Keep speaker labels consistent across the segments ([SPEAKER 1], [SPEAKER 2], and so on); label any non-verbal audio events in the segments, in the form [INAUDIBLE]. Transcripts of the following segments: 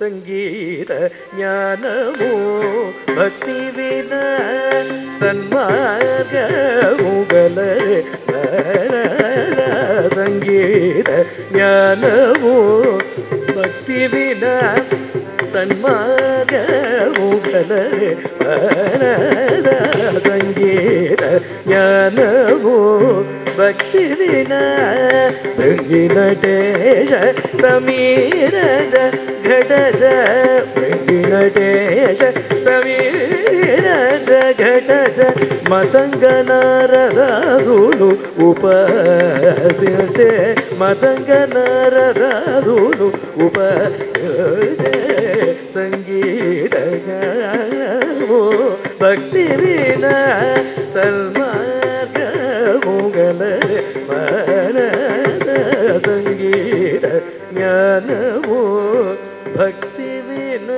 [SPEAKER 1] சங்கீத ஞானமோ பக்தி வின சன்மாக முகல சங்கீத ஞானமோ பக்தி வின சன்மாக முகல சங்கீத ஞானமோ ಭಕ್ತಿ ವಿನ ಭೃಂಗಿ ನಟೇಶ ಸಮೀರಜ ಘಟಜ ಭೃಂಗಿ ನಟೇಶ ಸಮೀರಜ ಘಟಜ ಮತಂಗನರದಾದುಲು ಉಪಸಿಂಚೆ ಮತಂಗನರದಾದುಲು ಉಪಸಿಂಚೆ ಸಂಗೀತ ಗಾನವೋ ಭಕ್ತಿ ವಿನ ಸಲ್ಮಾರ್ಗ மங்கள பக்தி வின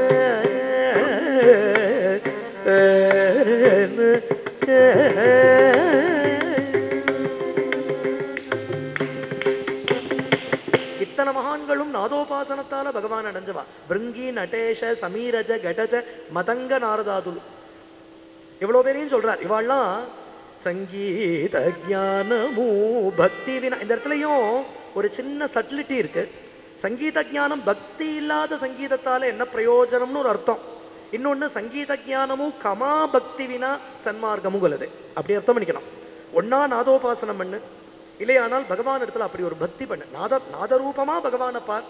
[SPEAKER 1] இத்தனை மகான்களும் நாதோபாசனத்தால பகவான் அடைஞ்சவா பிருங்கி நடேஷ சமீரஜ கடஜ மதங்க நாரதாது இவ்வளோ பேரையும் சொல்றார் இவாள்லாம் சங்கீத ஜானமோ பக்தி வினா இந்த இடத்துலயும் ஒரு சின்ன சட்டிலிட்டி இருக்கு. சங்கீத ஜானம் பக்தி இல்லாத சங்கீதத்தால என்ன பிரயோஜனம்னு ஒரு அர்த்தம். இன்னொன்னு சங்கீத ஞானமும் கமா பக்தி வினா சன்மார்க்கமும் உள்ளது. அப்படி அர்த்தம் பண்ணிக்கணும். ஒன்னா நாதோபாசனம் பண்ணு. இல்லையானால் பகவான் இடத்துல அப்படி ஒரு பக்தி பண்ணு. நாத நாதரூபமா பகவானை பார்.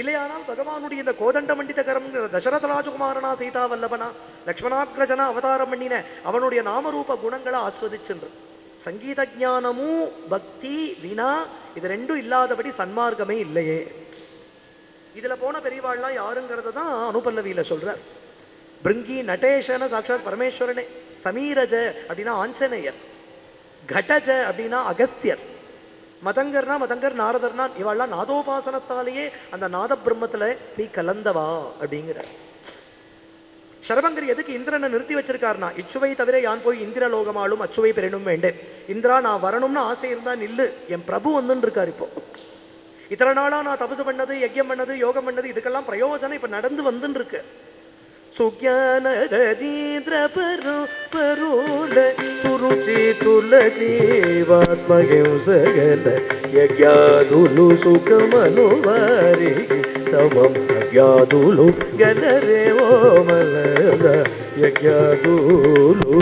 [SPEAKER 1] இல்லையானால் பகவானுடைய இந்த கோதண்ட மண்டித கரம்ங்கிற தசரத ராஜகுமாரனா சீதா வல்லபனா லக்ஷ்மணாக்ரஜனா அவதாரம் பண்ணின அவனுடைய நாமரூப குணங்களை ஆஸ்வதிச்சென்று. சங்கீத ஞானமும் பக்தி வினா இது ரெண்டும் இல்லாதபடி சன்மார்க்கமே இல்லையே. இதுல போன பெரியவாள்லாம் யாருங்கிறத தான் அனுபல்லவியில சொல்றார். பிருங்கி நடேஷன சாட்சாத் பரமேஸ்வரனே சமீரஜ அப்படின்னா ஆஞ்சநேயர் கடஜ அப்படின்னா அகஸ்தியர். மதங்கர்னா மதங்கர் நாரதர்னா இவாள்லாம் நாதோபாசனத்தாலேயே அந்த நாத பிரம்மத்துல தீ கலந்தவா அப்படிங்கிறார். சரபங்கர் எதுக்கு இந்திரனை நிறுத்தி வச்சிருக்காருனா இச்சுவை தவிர யான் போய் இந்திர லோகமாலும் அச்சுவை பெறணும் வேண்டேன். இந்திரா நான் வரணும்னு ஆசை இருந்தா நில்லு என் பிரபு வந்துன்னு இருக்காரு இப்போ. இத்தனை நாளா நான் தபசு பண்ணது யஜ்யம் பண்ணது யோகம் பண்ணது இதுக்கெல்லாம் பிரயோஜனம் இப்ப நடந்து வந்துன்னு இருக்கு. ಸುಜ್ಞಾನದೀಂದ್ರ ಪರು ಪರುಲ ಸುರುಚಿ ತುಲ ಜೀವಾತ್ಮಹಿಂಸಗಲ ಯಜ್ಞಾದುಲು ಸುಖಮನುವಾರಿ ಸಮಂ ಯಜ್ಞಾದುಲು ಗಲರೆ ಓಮಲದ ಯಜ್ಞಾದುಲು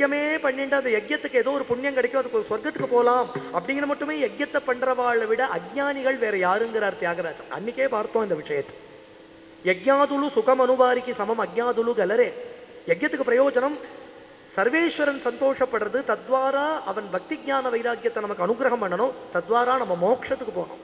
[SPEAKER 1] யஜ்யமே பண்ணிட்டு அந்த யஜ்யத்துக்கு ஏதோ ஒரு புண்ணியம் கிடைக்கும் அதுக்கு ஒரு சொர்க்கத்துக்கு போகலாம் அப்படிங்கிற மட்டுமே யஜ்யத்தை பண்றவாளை விட அஜ்ஞானிகள் வேற யாருங்கிறார் தியாகராஜன். அன்னைக்கே பார்த்தோம் இந்த விஷயத்தை. யஜ்யாதுலு சுகம் அனுபாரிக்கு சமம் அஜ்ஞாதுலு கலரே. யஜ்யத்துக்கு பிரயோஜனம் சர்வேஸ்வரன் சந்தோஷப்படுறது தத்வாரா அவன் பக்தி ஞான வைராக்கியத்தை நமக்கு அனுகிரகம் பண்ணணும் தத்வாரா நம்ம மோட்சத்துக்கு போகணும்.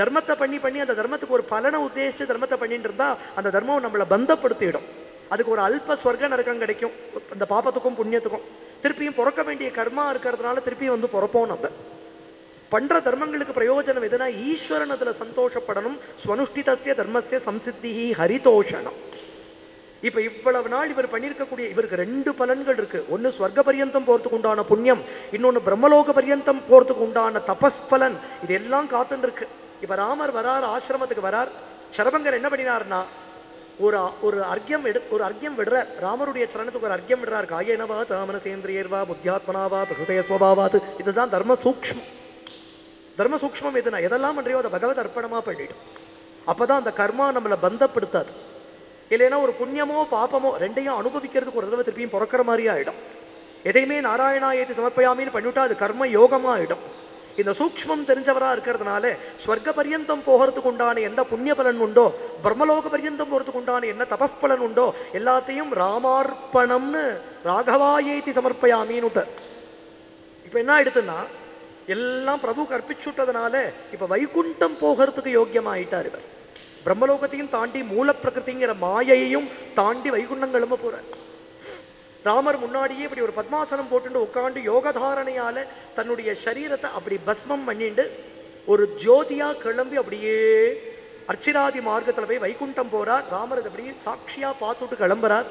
[SPEAKER 1] தர்மத்தை பண்ணி பண்ணி அந்த தர்மத்துக்கு ஒரு பலனை உத்தேசித்து தர்மத்தை பண்ணிட்டு இருந்தா அந்த தர்மம் நம்மளை பந்தப்படுத்திடும். அதுக்கு ஒரு அல்ப ஸ்வர்க்க நரக்கம் கிடைக்கும். அந்த பாப்பத்துக்கும் புண்ணியத்துக்கும். திருப்பியும் பிறக்க வேண்டிய கர்மா இருக்கிறதுனால திருப்பியும் வந்து பிறப்போம் நம்ம. பண்ற தர்மங்களுக்கு பிரயோஜனம் எதுனா ஈஸ்வரன் அதுல சந்தோஷப்படணும். ஸ்வனுஷ்டிதஸ்ய தர்மசிய சம்சித்தி ஹரிதோஷணம் இப்ப இவ்வளவு நாள் இவர் பண்ணியிருக்கக்கூடிய இவருக்கு ரெண்டு பலன்கள் இருக்கு. ஒன்னு ஸ்வர்க்க பரியந்தம் போறதுக்கு உண்டான புண்ணியம் இன்னொன்னு பிரம்மலோக பரியந்தம் போறதுக்கு உண்டான தபஸ் பலன் இது எல்லாம் காத்துன்னு இருக்கு. இப்ப ராமர் வரார் ஆசிரமத்துக்கு வரார். சரபங்கர் என்ன பண்ணினார்னா ஒரு ஒரு அர்க்கியம் எடு ஒரு அர்க்கியம் விடுற ராமருடைய சரணத்துக்கு ஒரு அர்க்கியம் விடுறார். காயனவா தாமனசேந்திரியர்வா புத்தியாத்மனாவா பிரகிருதய ஸ்வபாவாத். இதுதான் தர்ம சூக்ஷ்மம். தர்ம சூக்ஷ்மம் எதுனா எதெல்லாம் பண்றியோ அதை பகவத் அர்ப்பணமா பண்ணிடும். அப்பதான் அந்த கர்மா நம்மளை பந்தப்படுத்தாது. இல்லைன்னா ஒரு புண்ணியமோ பாப்பமோ ரெண்டையும் அனுபவிக்கிறதுக்கு ஒரு தடவை திருப்பியும் பிறக்கிற மாதிரி ஆயிடும் எதையுமே நாராயணா ஏற்றி சமர்ப்பயாமின்னு பண்ணிவிட்டா அது கர்ம யோகமா ஆயிடும் இந்த சூக்மம் தெரிஞ்சவரா இருக்கிறதுனால ஸ்வர்க்க பரியந்தம் போகிறதுக்கு உண்டான எந்த புண்ணிய பலன் உண்டோ பிரம்மலோக பரியந்தம் போறதுக்கு உண்டான என்ன தபப்பலன் உண்டோ எல்லாத்தையும் ராமார்ப்பணம்னு ராகவாயேத்தி சமர்ப்பயாமின்னு இப்ப என்ன ஆயிடுதுன்னா எல்லாம் பிரபு கற்பிச்சுட்டதுனால இப்ப வைகுண்டம் போகிறதுக்கு யோக்கியமாயிட்டார் இவர். பிரம்மலோகத்தையும் தாண்டி மூல பிரகிருதிங்கிற மாயையையும் தாண்டி வைகுண்டம் கிளம்ப ராமர் முன்னாடியே இப்படி ஒரு பத்மாசனம் போட்டுட்டு உட்காந்து யோகதாரணையால தன்னுடைய சரீரத்தை அப்படி பஸ்மம் பண்ணிண்டு ஒரு ஜோதியா கிளம்பி அப்படியே அர்ச்சிராதி மார்க்கத்தில் போய் வைகுண்டம் போறார். ராமர் அப்படியே சாட்சியா பார்த்துட்டு கிளம்புறார்.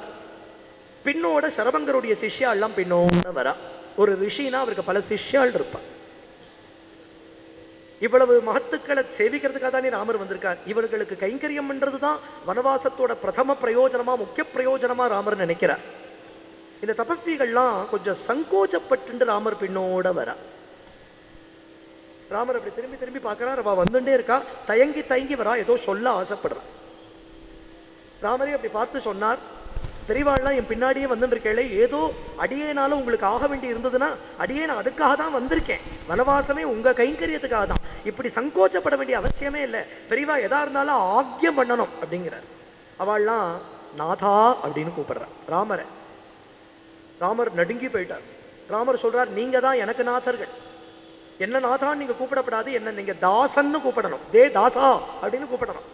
[SPEAKER 1] பின்னோட சரபங்கருடைய சிஷ்யாள்லாம் பின்னோட வரா. ஒரு ரிஷினா அவருக்கு பல சிஷ்யாள் இருப்பா. இவ்வளவு மகத்துக்களை சேவிக்கிறதுக்காக தானே ராமர் வந்திருக்கார். இவர்களுக்கு கைங்கரியம் பண்றதுதான் வனவாசத்தோட பிரதம பிரயோஜனமா முக்கிய பிரயோஜனமா ராமர் நினைக்கிறார். இந்த தபஸ்விகள்லாம் கொஞ்சம் சங்கோச்சப்பட்டு ராமர் பின்னோட வரா. ராமர் அப்படி திரும்பி திரும்பி பார்க்கறார் அவ வந்துட்டே இருக்கா தயங்கி தயங்கி வரா ஏதோ சொல்ல ஆசைப்படுறா. ராமரே அப்படி பார்த்து சொன்னார் பெரியவாள்லாம் என் பின்னாடியே வந்துருக்கேளே ஏதோ அடியேனால உங்களுக்கு ஆக வேண்டி இருந்ததுன்னா அடியே நான் அதுக்காக தான் வந்திருக்கேன். வனவாசமே உங்க கைங்கரியத்துக்காக தான். இப்படி சங்கோச்சப்பட வேண்டிய அவசியமே இல்லை. பெரியவா எதா இருந்தாலும் ஆக்கியம் பண்ணணும் அப்படிங்கிறார். அவள்லாம் நாதா அப்படின்னு கூப்பிடுறா. ராமரை ராமர் நடுங்கி போயிட்டார். ராமர் சொல்றார் நீங்க தான் எனக்கு நாதர்கள். என்ன நாதான் நீங்க கூப்பிடப்படாது என்ன நீங்க தாசன்னு கூப்பிடணும். தே தாசா அப்படின்னு கூப்பிடணும்.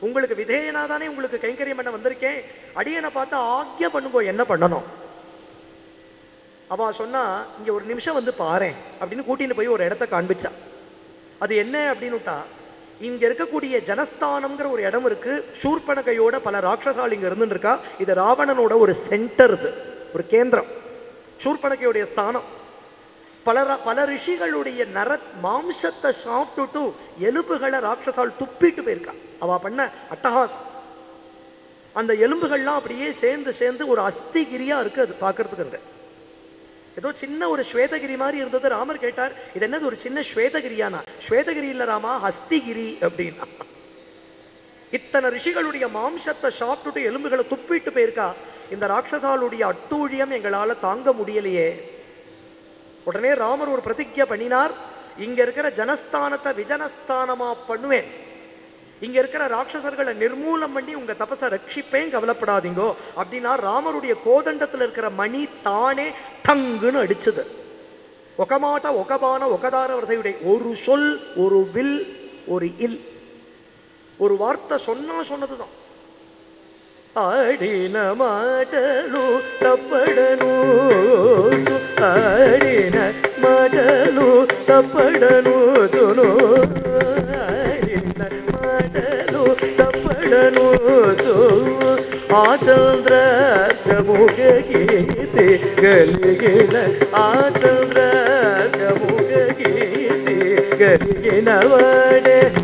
[SPEAKER 1] உங்களுக்கு விதேயனா தானே உங்களுக்கு கைங்கரியம் பண்ண வந்திருக்கேன். அடியனை பார்த்து ஆக்ய பண்ணுங்கோ என்ன பண்ணணும்? அவ சொன்னா இங்க ஒரு நிமிஷம் வந்து பாரேன் அப்படின்னு கூட்டின்னு போய் ஒரு இடத்த காண்பிச்சா. அது என்ன? அப்படின்னுட்டா இங்க இருக்கக்கூடிய ஜனஸ்தானம்ங்கிற ஒரு இடம் இருக்கு. சூர்பனகையோட பல ராட்சசாலிங்க இருந்துட்டு இருக்கா. இது ராவணனோட ஒரு சென்டர் இது. ஒரு கேந்திரம். சூர்பனகையுடைய ஸ்தானம். பல பல ரிஷிகளுடைய நர மாம்சத்தை சாப்பிட்டுட்டு எலும்புகளை ராட்சசால் துப்பிட்டு போயிருக்கா. அவ பண்ண அட்டஹாஸ் அந்த எலும்புகள்லாம் அப்படியே சேர்ந்து சேர்ந்து ஒரு அஸ்திகிரியா இருக்கு அது பார்க்கறதுக்கு அங்க. ஏதோ சின்ன ஒரு ஸ்வேதகிரி மாதிரி இருந்தது. ராமர் கேட்டார் இது என்னது ஒரு சின்ன ஸ்வேதகிரியானா? ஸ்வேதகிரி இல்ல ராமா ஹஸ்திகிரி அப்படின்னா. இத்தனை ரிஷிகளுடைய மாம்சத்தை சாப்பிட்டுட்டு எலும்புகளை துப்பிட்டு போயிருக்கா. இந்த ராட்சசாலுடைய அட்டூழியம் எங்களால தாங்க முடியலையே. உடனே ராமர் ஒரு பிரதிஜை பண்ணினார். இங்க இருக்கிற ஜனஸ்தானத்தை விஜனஸ்தானமா பண்ணுவேன். இங்க இருக்கிற ராட்சசர்களை நிர்மூலம் பண்ணி உங்க தபசை ரட்சிப்பேன் கவலைப்படாதீங்கோ. அப்படின்னா ராமருடைய கோதண்டத்துல இருக்கிற மணி தானே டங்குன்னு அடிச்சது. ஒகமாட்ட ஒகபான ஒகதார வரதையுடைய ஒரு சொல் ஒரு வில் ஒரு இல். ஒரு வார்த்தை சொன்னா சொன்னதுதான். ఆడిన మాటలు తప్పడను. ఆడిన మాటలు తప్పడను. తును ఆడిన మాటలు తప్పడను. ఆ చంద్ర ముఖ కీర్తి గలిగిన ఆ చంద్ర ముఖ కీర్తి గలిగిన వాడే.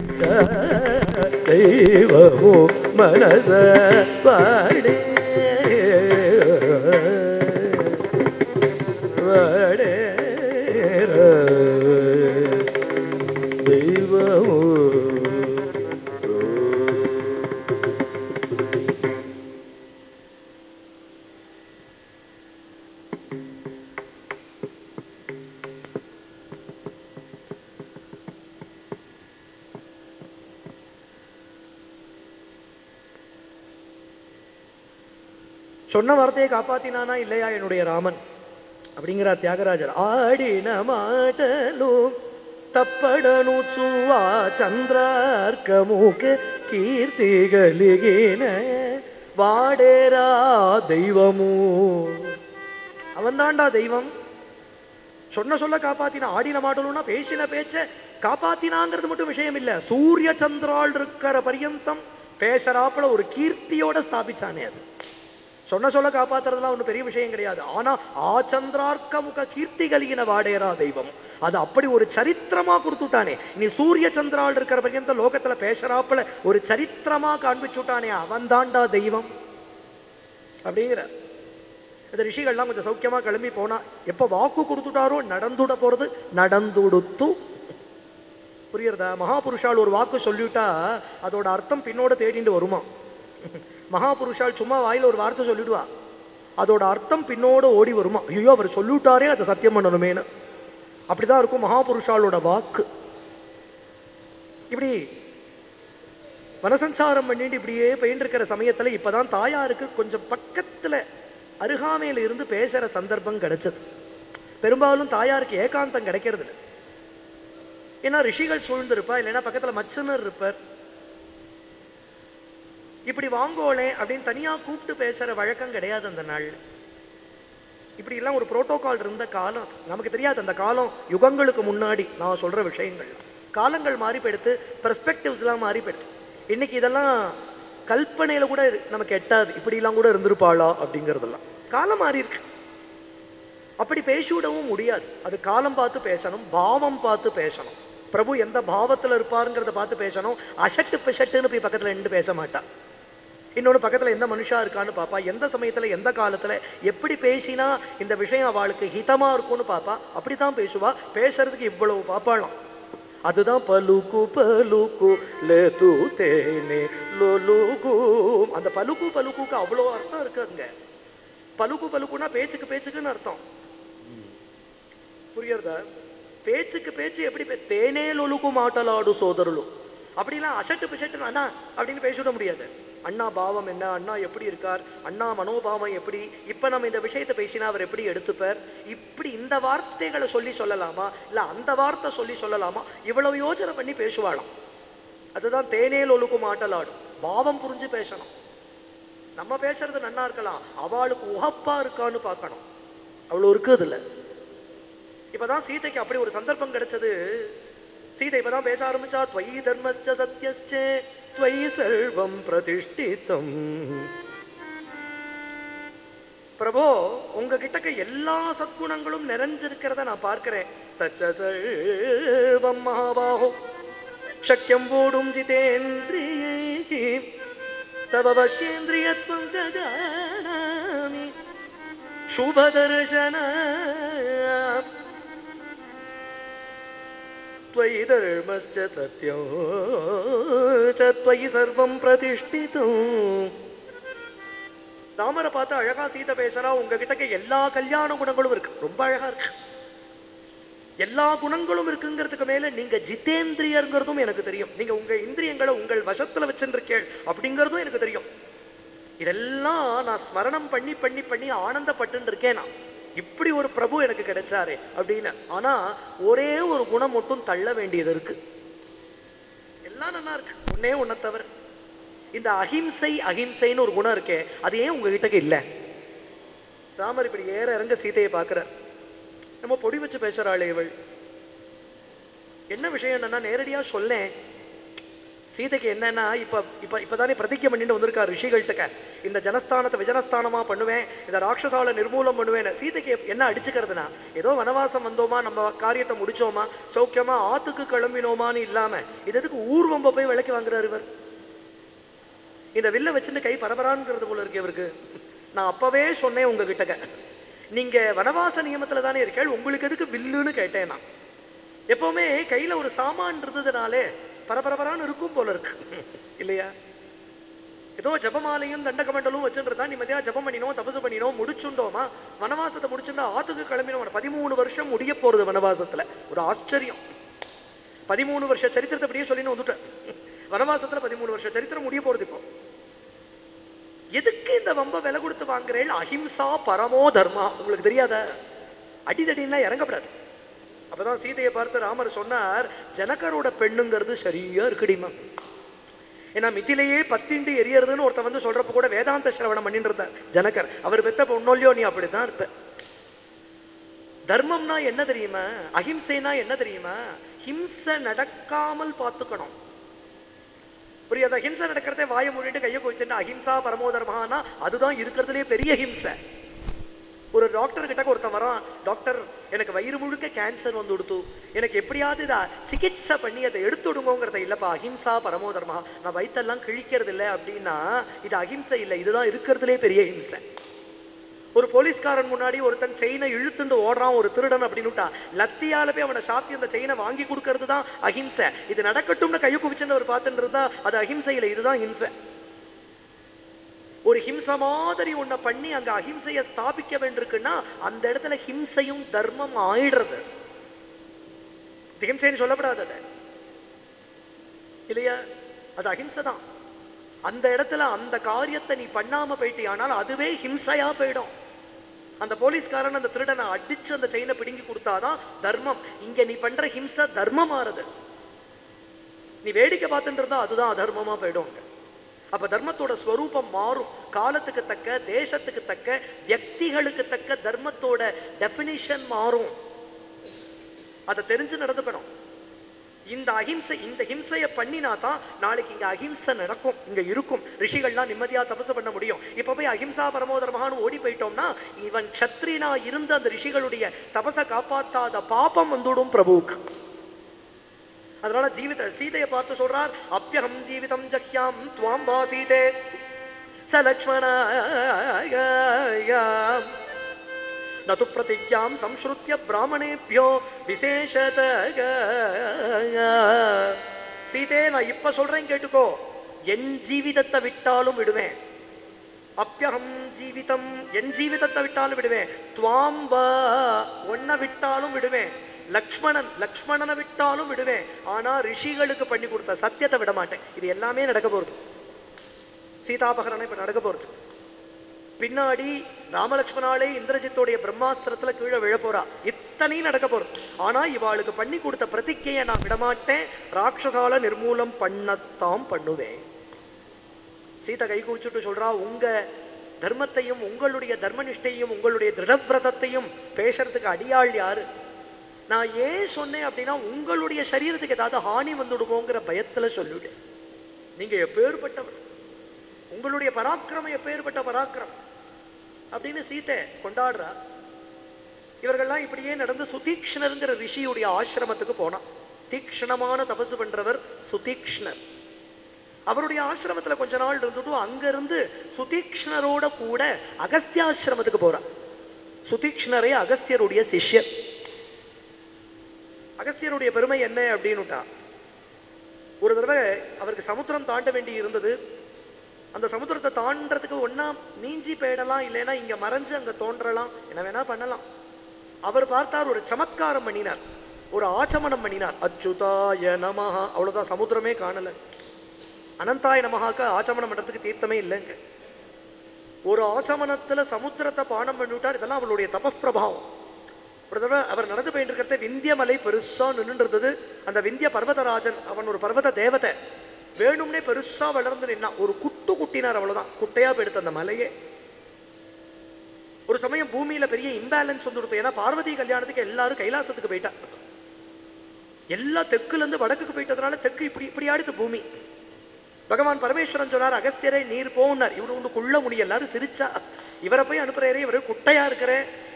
[SPEAKER 1] दैवमु मनस पाडे சொன்ன வார்த்தையை காப்பாத்தினானா இல்லையா என்னுடைய ராமன் அப்படிங்கிறார் தியாகராஜர் ஆடின மாட்டலு ತಪ್ಪಡನು ಚುವ ಚಂದ್ರಾರ್ಕಮುಖ கீர்த்திகளிகின வாடேரா தெய்வமு அவன்தான்டா தெய்வம் சொன்ன சொல்ல காப்பாத்தினா ஆடின மாட்டலும்னா பேசின பேச்ச காப்பாத்தினாங்கிறது மட்டும் விஷயம் இல்ல சூரிய சந்திரால் இருக்கிற பரியந்தம் பேசுறாப்புல ஒரு கீர்த்தியோட ஸ்தாபிச்சானே அது சொன்ன சொல்ல காப்பாத்துறதுலாம் ஒன்றும் பெரிய விஷயம் கிடையாது. ஆனா ஆச்சந்திரார்க்க முக கீர்த்தி கலிகின வாடேரா தெய்வம். அது அப்படி ஒரு சரித்திரமா கொடுத்துட்டானே. நீ சூரிய சந்திரால் இருக்கிற பையன் லோகத்துல பேசுறாப்புல. ஒரு சரித்திரமா காண்பிச்சுட்டானே. அவன் தாண்டா தெய்வம். அப்படிங்கிற. இந்த ரிஷிகள்லாம் கொஞ்சம் சௌக்கியமா கிளம்பி போனா எப்ப வாக்கு கொடுத்துட்டாரோ நடந்துட போறது நடந்துடுத்து. புரியுறதா? மகாபுருஷால் ஒரு வாக்கு சொல்லிவிட்டா அதோட அர்த்தம் பின்னோட தேடிட்டு வருமா? மகாபுருஷால் சும்மா வாயில் ஒரு வார்த்தை சொல்லிடுவா. அதோட அர்த்தம் பின்னோட ஓடி வருமா? ஐயோ அவர் சொல்லிவிட்டாரே அதை சத்தியம் பண்ணணுமேனு. அப்படிதான் இருக்கும் மகாபுருஷாலோட வாக்கு. இப்படி மனசஞ்சாரம் பண்ணிட்டு இப்படியே போயிட்டு இருக்கிற சமயத்துல இப்பதான் தாயாருக்கு கொஞ்சம் பக்கத்துல அருகாமையில இருந்து பேசுற சந்தர்ப்பம் கிடைச்சது. பெரும்பாலும் தாயாருக்கு ஏகாந்தம் கிடைக்கிறது இல்லை ஏன்னா ரிஷிகள் சூழ்ந்திருப்பா இல்லைன்னா பக்கத்துல மச்சனர் இருப்பார். இப்படி வாங்கோளே அப்படின்னு தனியா கூப்பிட்டு பேசுற வழக்கம் கிடையாது அந்த நாள். இப்படி எல்லாம் ஒரு புரோட்டோகால் இருந்த காலம். நமக்கு தெரியாது அந்த காலம். யுகங்களுக்கு முன்னாடி நான் சொல்ற விஷயங்கள். காலங்கள் மாறி போயிடுத்து பெர்ஸ்பெக்டிவ்ஸ் எல்லாம் மாறி போயிடுது இன்னைக்கு இதெல்லாம் கல்பனையில கூட நமக்கு எட்டாது இப்படி எல்லாம் கூட இருந்திருப்பாளா அப்படிங்கறதெல்லாம். காலம் மாறி இருக்கு. அப்படி பேசிவிடவும் முடியாது. அது காலம் பார்த்து பேசணும் பாவம் பார்த்து பேசணும். பிரபு எந்த பாவத்துல இருப்பாருங்கிறத பார்த்து பேசணும். அசட்டு பிசட்டுன்னு போய் பக்கத்துல நின்று பேச மாட்டான் இன்னொன்னு பக்கத்துல எந்த மனுஷா இருக்கான்னு பாப்பா. எந்த சமயத்துல எந்த காலத்துல எப்படி பேசினா இந்த விஷயம் அவளுக்கு ஹிதமா இருக்கும்னு பாப்பா. அப்படித்தான் பேசுவா. பேசுறதுக்கு இவ்வளவு பாப்பாளாம். அதுதான் பலுக்கு பலுக்கு லேது தேனே லொலுகு அந்த பலுக்கு பலுக்குக்கு அவ்வளோ அர்த்தம் இருக்குங்க பலுக்கு பலுக்குன்னா பேச்சுக்கு பேச்சுக்குன்னு அர்த்தம். புரியுறதா? பேச்சுக்கு பேச்சு எப்படி பே- தேனே லொலுக்கு மாட்டலாடு சோதருளு அப்படிலாம் அசட்டு பிசட்டு அண்ணா அப்படின்னு பேசிவிட முடியாது. அண்ணா பாவம் என்ன? அண்ணா எப்படி இருக்கார்? அண்ணா மனோபாவம் எப்படி? இப்ப நம்ம இந்த விஷயத்தை பேசினா அவர் எப்படி எடுத்துப்பார்? இப்படி இந்த வார்த்தைகளை சொல்லி சொல்லலாமா? இல்ல அந்த வார்த்தை சொல்லி சொல்லலாமா? இவ்வளவு யோசனை பண்ணி பேசுவாளாம். அதுதான் தேனேல் ஒழுக்கும் ஆட்டலாடும். பாவம் புரிஞ்சு பேசணும். நம்ம பேசுறது நன்னா இருக்கலாம். அவளுக்கு உகப்பா இருக்கான்னு பார்க்கணும். அவ்வளவு இருக்கு அதுல. இப்பதான் சீதைக்கு அப்படி ஒரு சந்தர்ப்பம் கிடைச்சது. சீதை இப்பதான் பேச ஆரம்பிச்சா துவை தர்மச்ச சத்தியச்சே துவை செல்வம் பிரதிஷ்டித்தம். பிரபோ உங்ககிட்டக்க எல்லா சத்குணங்களும் நிறைஞ்சிருக்கிறத நான் பார்க்கிறேன். தச்ச செல்வம் மகாபாகோ சக்கியம் போடும் ஜிதேந்திரியை தவவசேந்திரியத்வம் ஜகாமி சுபதர்ஷன त्वयि धर्मश्च सत्यं च त्वयि सर्वं प्रतिष्ठितम् ராமரை பார்த்து அழகா சீதை பேசுறா உங்ககிட்ட எல்லா கல்யாண குணங்களும் இருக்கு ரொம்ப அழகா இருக்கு எல்லா குணங்களும் இருக்குங்கிறதுக்கு மேல நீங்க ஜிதேந்திரியர்ங்கிறதும் எனக்கு தெரியும் நீங்க உங்க இந்திரியங்களை உங்கள் வசத்துல வச்சுருக்கேள் அப்படிங்கிறதும் எனக்கு தெரியும் இதெல்லாம் நான் ஸ்மரணம் பண்ணி பண்ணி பண்ணி ஆனந்தப்பட்டு இருக்கேன் நான் இப்படி ஒரு பிரபு எனக்கு கிடைச்சாரு அப்படின்னு. ஆனா ஒரே ஒரு குணம் மட்டும் தள்ள வேண்டியது இருக்கு. எல்லாம் நல்லா இருக்கு. ஒன்னே ஒன்ன தவிர. இந்த அஹிம்சை அஹிம்சைன்னு ஒரு குணம் இருக்கே அது ஏன் உங்ககிட்ட இல்ல? ராமர் இப்படி ஏற இறங்க சீதையை பார்க்கிறார். நம்ம பொடி வச்சு பேசுறாளே இவள். என்ன விஷயம் என்னன்னா நேரடியா சொல்லேன். சீதைக்கு என்னன்னா இப்ப இப்ப இப்பதானே பிரதிஜை பண்ணிட்டு வந்திருக்கார் ரிஷிகள்கிட்ட. இந்த ஜனஸ்தானத்தை விஜனஸ்தானமா பண்ணுவேன் இந்த ராட்சசாவில் நிர்மூலம் பண்ணுவேன் சீதைக்கு என்ன அடிச்சுக்கிறதுனா ஏதோ வனவாசம் வந்தோமா நம்ம காரியத்தை முடிச்சோமா சௌக்கியமா ஆத்துக்கு கிளம்பினோமான்னு இல்லாம இது எதுக்கு ஊர்வம்ப போய் விலைக்கு வாங்குறாரு இவர்? இந்த வில்ல வச்சுட்டு கை பரபரான்ங்கிறது போல இருக்கு இவருக்கு. நான் அப்பவே சொன்னேன் உங்ககிட்டக்க. நீங்க வனவாச நியமத்துல தானே இருக்கேள் உங்களுக்கு எதுக்கு வில்லுன்னு கேட்டேன் நான். எப்பவுமே கையில ஒரு சாமான் இருந்ததுனாலே பரபரபரான்னு இருக்கும் போல இருக்கு. [LAUGHS] இல்லையா? ஏதோ ஜபமாலையும் தண்டகமண்டலும் வச்சுருந்தா நிம்மதியா ஜபம் பண்ணினோம் தபசு பண்ணினோம் முடிச்சுண்டோமா? வனவாசத்தை முடிச்சுட்டா ஆத்துக்கு கிளம்பினோம். பதிமூணு வருஷம் முடிய போறது வனவாசத்துல. ஒரு ஆச்சரியம். பதிமூணு வருஷ சரித்திரத்தை அப்படியே சொல்லின்னு வந்துட்டேன். [LAUGHS] வனவாசத்துல பதிமூணு வருஷ சரித்திரம் முடிய போறது இப்போ. எதுக்கு இந்த வம்ப விலை கொடுத்து வாங்குறேன் அஹிம்சா பரமோ தர்மா. உங்களுக்கு தெரியாத? அடிதடின்னா இறங்கப்படாது. அப்பதான் சீதையை பார்த்து ராமர் சொன்னார் ஜனகரோட பெண்ணுங்கிறது சரியா இருக்குடிமா ஏன்னா மித்திலேயே பத்திண்டு எரியறதுன்னு ஒருத்தன் வந்து சொல்றப்ப கூட வேதாந்த சிரவணம் பண்ணிட்டு இருந்தார் ஜனகர். அவர் பெத்த பொண்ணோல்லையோ நீ அப்படிதான் இருப்ப. தர்மம்னா என்ன தெரியுமா? அஹிம்சைனா என்ன தெரியுமா? ஹிம்சை நடக்காமல் பார்த்துக்கணும். புரியாத? ஹிம்சை நடக்கிறதே வாயை மூடிட்டு கையை குவிச்சுட்டு அஹிம்சா பரமோதர்மஹானா அதுதான் இருக்கிறதுலே பெரிய ஹிம்சை. ஒரு டாக்டர் கிட்ட ஒருத்தன் வரான் டாக்டர் எனக்கு வயிறு முழுக்க கேன்சர் வந்து கொடுத்து எனக்கு எப்படியாவது இதை சிகிச்சை பண்ணி அதை எடுத்துடுங்கோங்கிறத இல்லைப்பா அஹிம்சா பரமோதர்மா நான் வயிற்றெல்லாம் கிழிக்கிறது இல்லை அப்படின்னா இது அஹிம்சை இல்லை இதுதான் இருக்கிறதுலே பெரிய ஹிம்சை ஒரு போலீஸ்காரன் முன்னாடி ஒருத்தன் செயினை இழுத்துண்டு ஓடுறான் ஒரு திருடன் அப்படின்னுட்டா லத்தியால போய் அவனை சாத்தி அந்த செயினை வாங்கி கொடுக்கறது தான் அஹிம்சை. இது நடக்கட்டும்னு கையை குவிச்சுன்னு அவர் பார்த்துட்டு இருந்தா அது அஹிம்சை இல்லை இதுதான் ஹிம்சை ஒரு ஹிம்சை மாதிரி உன்னை பண்ணி அங்க அஹிம்சையை ஸ்தாபிக்க வேண்டியிருக்குன்னா அந்த இடத்துல ஹிம்சையும் தர்மம் ஆயிடுறது. ஹிம்சைன்னு சொல்லப்படாது அது. இல்லையா? அது அஹிம்சை தான். அந்த இடத்துல அந்த காரியத்தை நீ பண்ணாம போயிட்டியானால் அதுவே ஹிம்சையா போயிடும். அந்த போலீஸ்காரன் அந்த திருடனை அடிச்சு அந்த செயினை பிடுங்கி கொடுத்தாதான் தர்மம். இங்க நீ பண்ற ஹிம்சை தர்மமாறுது. நீ வேடிக்கை பார்த்துட்டு இருந்தா அதுதான் அதர்மமா போயிடும் அங்க. அப்ப தர்மத்தோட ஸ்வரூபம் மாறும். காலத்துக்கு தக்க தேசத்துக்கு தக்க வியக்திகளுக்கு தக்க தர்மத்தோட டெபினிஷன் மாறும். அதை தெரிஞ்சு நடந்துக்கணும். இந்த அஹிம்சை இந்த ஹிம்சையை பண்ணினா தான் நாளைக்கு இங்க அஹிம்சை நடக்கும் இங்க இருக்கும். ரிஷிகள்லாம் நிம்மதியா தபசு பண்ண முடியும். இப்ப போய் அஹிம்சா பரமோதரமகான்னு ஓடி போயிட்டோம்னா இவன் சத்ரினா இருந்த அந்த ரிஷிகளுடைய தபசை காப்பாத்தாத பாபம் வந்துடும் பிரபுவுக்கு. அதனால ஜீவித சீதையை பார்த்து சொல்றார் அப்பியகம் ஜீவிதம் ஜஹ்யாம் துவாம் வா சீதே ச லக்ஷ்மணாயாம் நது பிரதிஜாம் சம்ஸ்ருத்திய பிராமணேபியோ விசேஷத சீதே நான் இப்ப சொல்றேன் கேட்டுக்கோ என் ஜீவிதத்தை விட்டாலும் விடுவேன். அப்பியகம் ஜீவிதம் என் ஜீவிதத்தை விட்டாலும் விடுவேன். துவாம்பா ஒன்ன விட்டாலும் விடுவேன். லக்ஷ்மணன் லக்ஷ்மணனை விட்டாலும் விடுவேன். ஆனா ரிஷிகளுக்கு பண்ணி கொடுத்த சத்தியத்தை விட மாட்டேன் இது எல்லாமே நடக்க போறது. சீதாபகரணம் இப்ப நடக்க போறது. பின்னாடி ராமலக்ஷ்மணாலே இந்திரஜித்தோடைய பிரம்மாஸ்திரத்துல கீழே விழ போறா இத்தனையும் நடக்க போறது. ஆனா இவாளுக்கு பண்ணி கொடுத்த பிரதிக்கையை நான் விடமாட்டேன். ராட்சசால நிர்மூலம் பண்ணத்தான் பண்ணுவேன். சீதை கை கூச்சிட்டு சொல்றா உங்க தர்மத்தையும் உங்களுடைய தர்மனிஷ்டையும் உங்களுடைய திருடவிரதத்தையும் பேசுறதுக்கு அடியாள் யாரு? நான் ஏன் சொன்னேன் அப்படின்னா உங்களுடைய சரீரத்துக்கு ஏதாவது ஹானி வந்துடுமோங்கிற பயத்துல சொல்லிவிட்டேன் நீங்கள் எப்பேற்பட்டவர் உங்களுடைய பராக்கிரமம் எப்பேற்பட்ட பராக்கிரம் அப்படின்னு சீத்தை கொண்டாடுறா. இவர்கள்லாம் இப்படியே நடந்து சுதீக்ஷ்ணருங்கிற ரிஷியுடைய ஆசிரமத்துக்கு போனான். தீக்ஷணமான தபசு பண்றவர் சுதீக்ஷ்ணர். அவருடைய ஆசிரமத்துல கொஞ்ச நாள் இருந்துட்டு அங்கிருந்து சுதீக்ஷ்ணரோட கூட அகஸ்தியாசிரமத்துக்கு போறான். சுதீக்ஷ்ணரே அகஸ்தியருடைய சிஷ்யர். அகஸ்தியருடைய பெருமை என்ன அப்படின்னுட்டா ஒரு தடவை அவருக்கு சமுத்திரம் தாண்ட வேண்டி இருந்தது. அந்த சமுத்திரத்தை தாண்டறதுக்கு ஒன்னா நீஞ்சி போயிடலாம் இல்லைன்னா இங்க மறைஞ்சு அங்க தோன்றலாம். என்ன வேணா பண்ணலாம். அவர் பார்த்தார் ஒரு சமத்காரம் பண்ணினார். ஒரு ஆச்சமனம் பண்ணினார். அச்சுதாய நமஹா. அவ்வளவுதான் சமுத்திரமே காணல. அனந்தாய நமஹாக்க ஆச்சமனம் பண்றதுக்கு தீர்த்தமே இல்லைங்க. ஒரு ஆச்சமனத்துல சமுத்திரத்தை பானம் பண்ணிவிட்டார். இதெல்லாம் அவளுடைய தபப்பிரபாவம். ஒரு தடவை அவர் நடந்து போயிட்டு இருக்கிறத விந்திய மலை பெருசா நின்றுட்டு இருந்தது அந்த விந்திய பர்வதராஜன் அவன் ஒரு பர்வத தேவதை. வேணும்னே பெருசா வளர்ந்து நின்னா ஒரு குட்டு குட்டினார் அவ்வளவுதான். குட்டையா போயிடுத்து அந்த மலையே. ஒரு சமயம் பூமியில பெரிய இம்பேலன்ஸ் வந்துடுது ஏன்னா பார்வதி கல்யாணத்துக்கு எல்லாரும் கைலாசத்துக்கு போயிட்டா. எல்லா தெற்குல இருந்து வடக்குக்கு போயிட்டதுனால தெற்கு இப்படி இப்படி ஆடுது பூமி. பகவான் பரமேஸ்வரன் சொன்னார் அகஸ்தியரை நீர் போனார் இவரு ஒன்று கொள்ள முடியும் எல்லாரும் சிரிச்சா இவரை போய் அனுப்புறாரு இவரு குட்டையா இருக்கிற.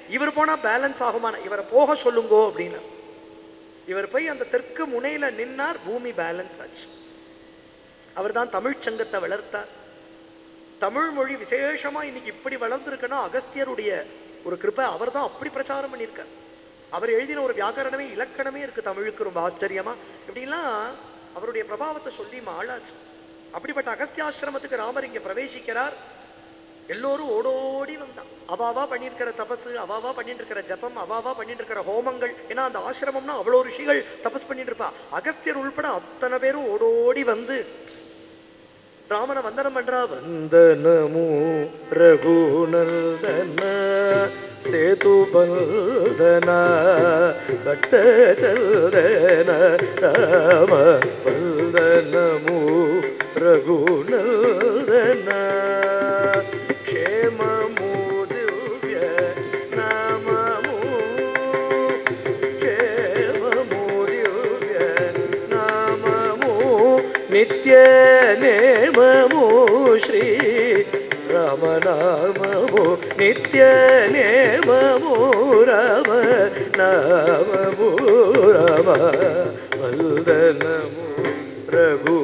[SPEAKER 1] இவர் போனா பேலன்ஸ் ஆகுமான இவரை போக சொல்லுங்கோ அப்படின்னு. இவர் போய் அந்த தெற்கு முனையில நின்னார் பூமி பேலன்ஸ் ஆச்சு. அவர்தான் தமிழ் சங்கத்தை வளர்த்தார். தமிழ் மொழி விசேஷமா இன்னைக்கு இப்படி வளர்ந்துருக்குன்னா அகஸ்தியருடைய ஒரு கிருப்பை அவர் தான் அப்படி பிரச்சாரம் பண்ணியிருக்கார். அவர் எழுதின ஒரு வியாக்கரணமே இலக்கணமே இருக்கு தமிழுக்கு ரொம்ப ஆச்சரியமா. இப்படிலாம் அவருடைய பிரபாவத்தை சொல்லி மாளாச்சு. அப்படிப்பட்ட அகஸ்தியாசிரமத்துக்கு ராமர் இங்கே பிரவேசிக்கிறார். எல்லோரும் ஓடோடி வந்தான். அவாவா பண்ணியிருக்கிற தபசு அவாவா பண்ணிட்டு இருக்கிற ஜபம் அவாவா பண்ணிட்டு இருக்கிற ஹோமங்கள். ஏன்னா அந்த ஆசிரமம்னா அவ்வளோ ரிஷிகள் தபஸ் பண்ணிட்டு இருப்பா அகஸ்தியர் உள்பட அத்தனை பேரும் ஓடோடி வந்து ராமனை வந்தனம் பண்றா வந்தனமு ரகுநந்தன சேதுபந்தன பட்டச்சந்தன ராம வந்தனமு ரகுநந்தன. నిత్యనేమము శ్రీ రమణామము నిత్యనేమము రమ నామము రమ వందనము. రఘు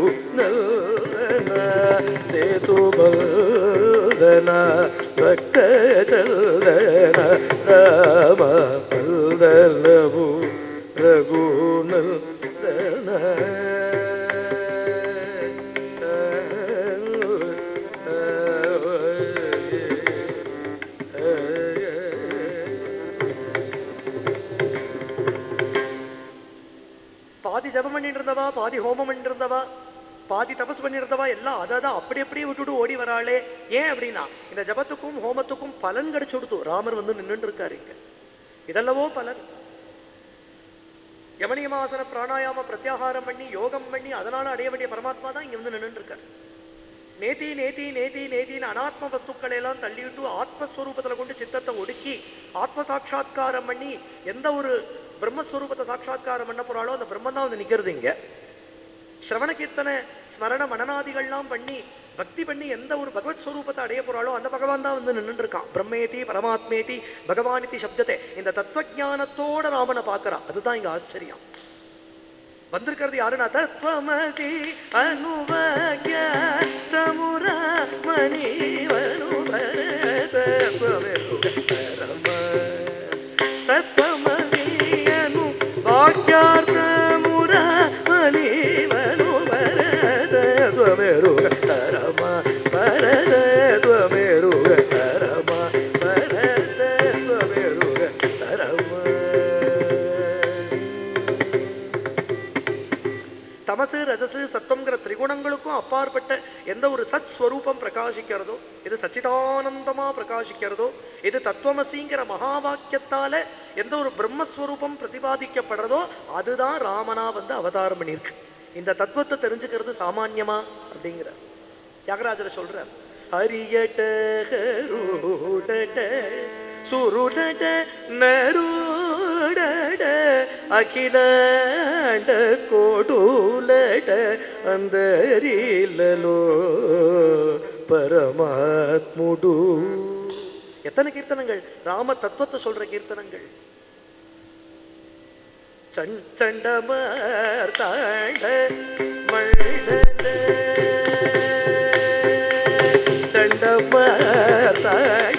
[SPEAKER 1] సేతు బందన భక్త చందన రామ బందన பாதி ஹோமம் பண்ணிருந்தவா? பாதி தபஸ் பண்ணிருந்தவா? எல்லாம் அதை தான் அப்படி அப்படியே விட்டுட்டு ஓடி வராளே. ஏன் அப்படின்னா இந்த ஜபத்துக்கும் ஹோமத்துக்கும் பலன் கிடைச்சு கொடுத்து ராமர் வந்து நின்றுட்டு இருக்காரு இங்க. இதெல்லவோ பலன். யமனியமாசன பிராணாயாம பிரத்யாகாரம் பண்ணி யோகம் பண்ணி அதனால அடைய வேண்டிய பரமாத்மா தான் இங்க வந்து நின்றுட்டு இருக்காரு. நேத்தி நேத்தி நேத்தி நேத்தின்னு அனாத்ம வஸ்துக்களை எல்லாம் தள்ளிவிட்டு ஆத்மஸ்வரூபத்துல கொண்டு சித்தத்தை ஒடுக்கி ஆத்ம சாட்சா்காரம் பண்ணி எந்த ஒரு பிரம்மஸ்வரூபத்தை சாட்சா்காரம் பண்ண போறாளோ அந்த பிரம்மன் தான் வந்து நிக்கிறது இங்க. ஸ்ரவண கீர்த்தனை ஸ்மரண மனநாதிகள்லாம் பண்ணி பக்தி பண்ணி எந்த ஒரு பகவத் ஸ்வரூபத்தை அடைய போறாளோ அந்த பகவான் தான் வந்து நின்னுட்டு இருக்கான் பிரம்மேதி பரமாத்மேதி பகவானிதி சப்தத்தை இந்த தத்துவ ஜானத்தோட ராமனை பார்க்கறான் அதுதான் இங்க ஆச்சரியம். வந்திருக்கிறது யாருன்னா தத்வமதி அனுபய மணி அப்பாற்பட்ட எந்த ஒரு சத் ஸ்வரூபம் பிரகாசிக்கிறதோ இது சச்சிதானந்தமா பிரகாசிக்கிறதோ இது தத்துவமசிங்கிற மகா வாக்கியத்தால எந்த ஒரு பிரம்மஸ்வரூபம் பிரதிபாதிக்கப்படுறதோ அதுதான் ராமனா வந்து அவதாரம் பண்ணியிருக்கு. இந்த தத்துவத்தை தெரிஞ்சுக்கிறது சாமான்யமா அப்படிங்கிற. தியாகராஜர் சொல்றார் ஹரியட்ட சுருடட நருடட అఖిలాండ కోడులట అందరిలలో பரமாத்முடு எத்தனை கீர்த்தனங்கள் ராம தத்துவத்தை சொல்ற கீர்த்தனங்கள் சண்டமர் தாண்ட மண்டல சண்டமர் தாண்ட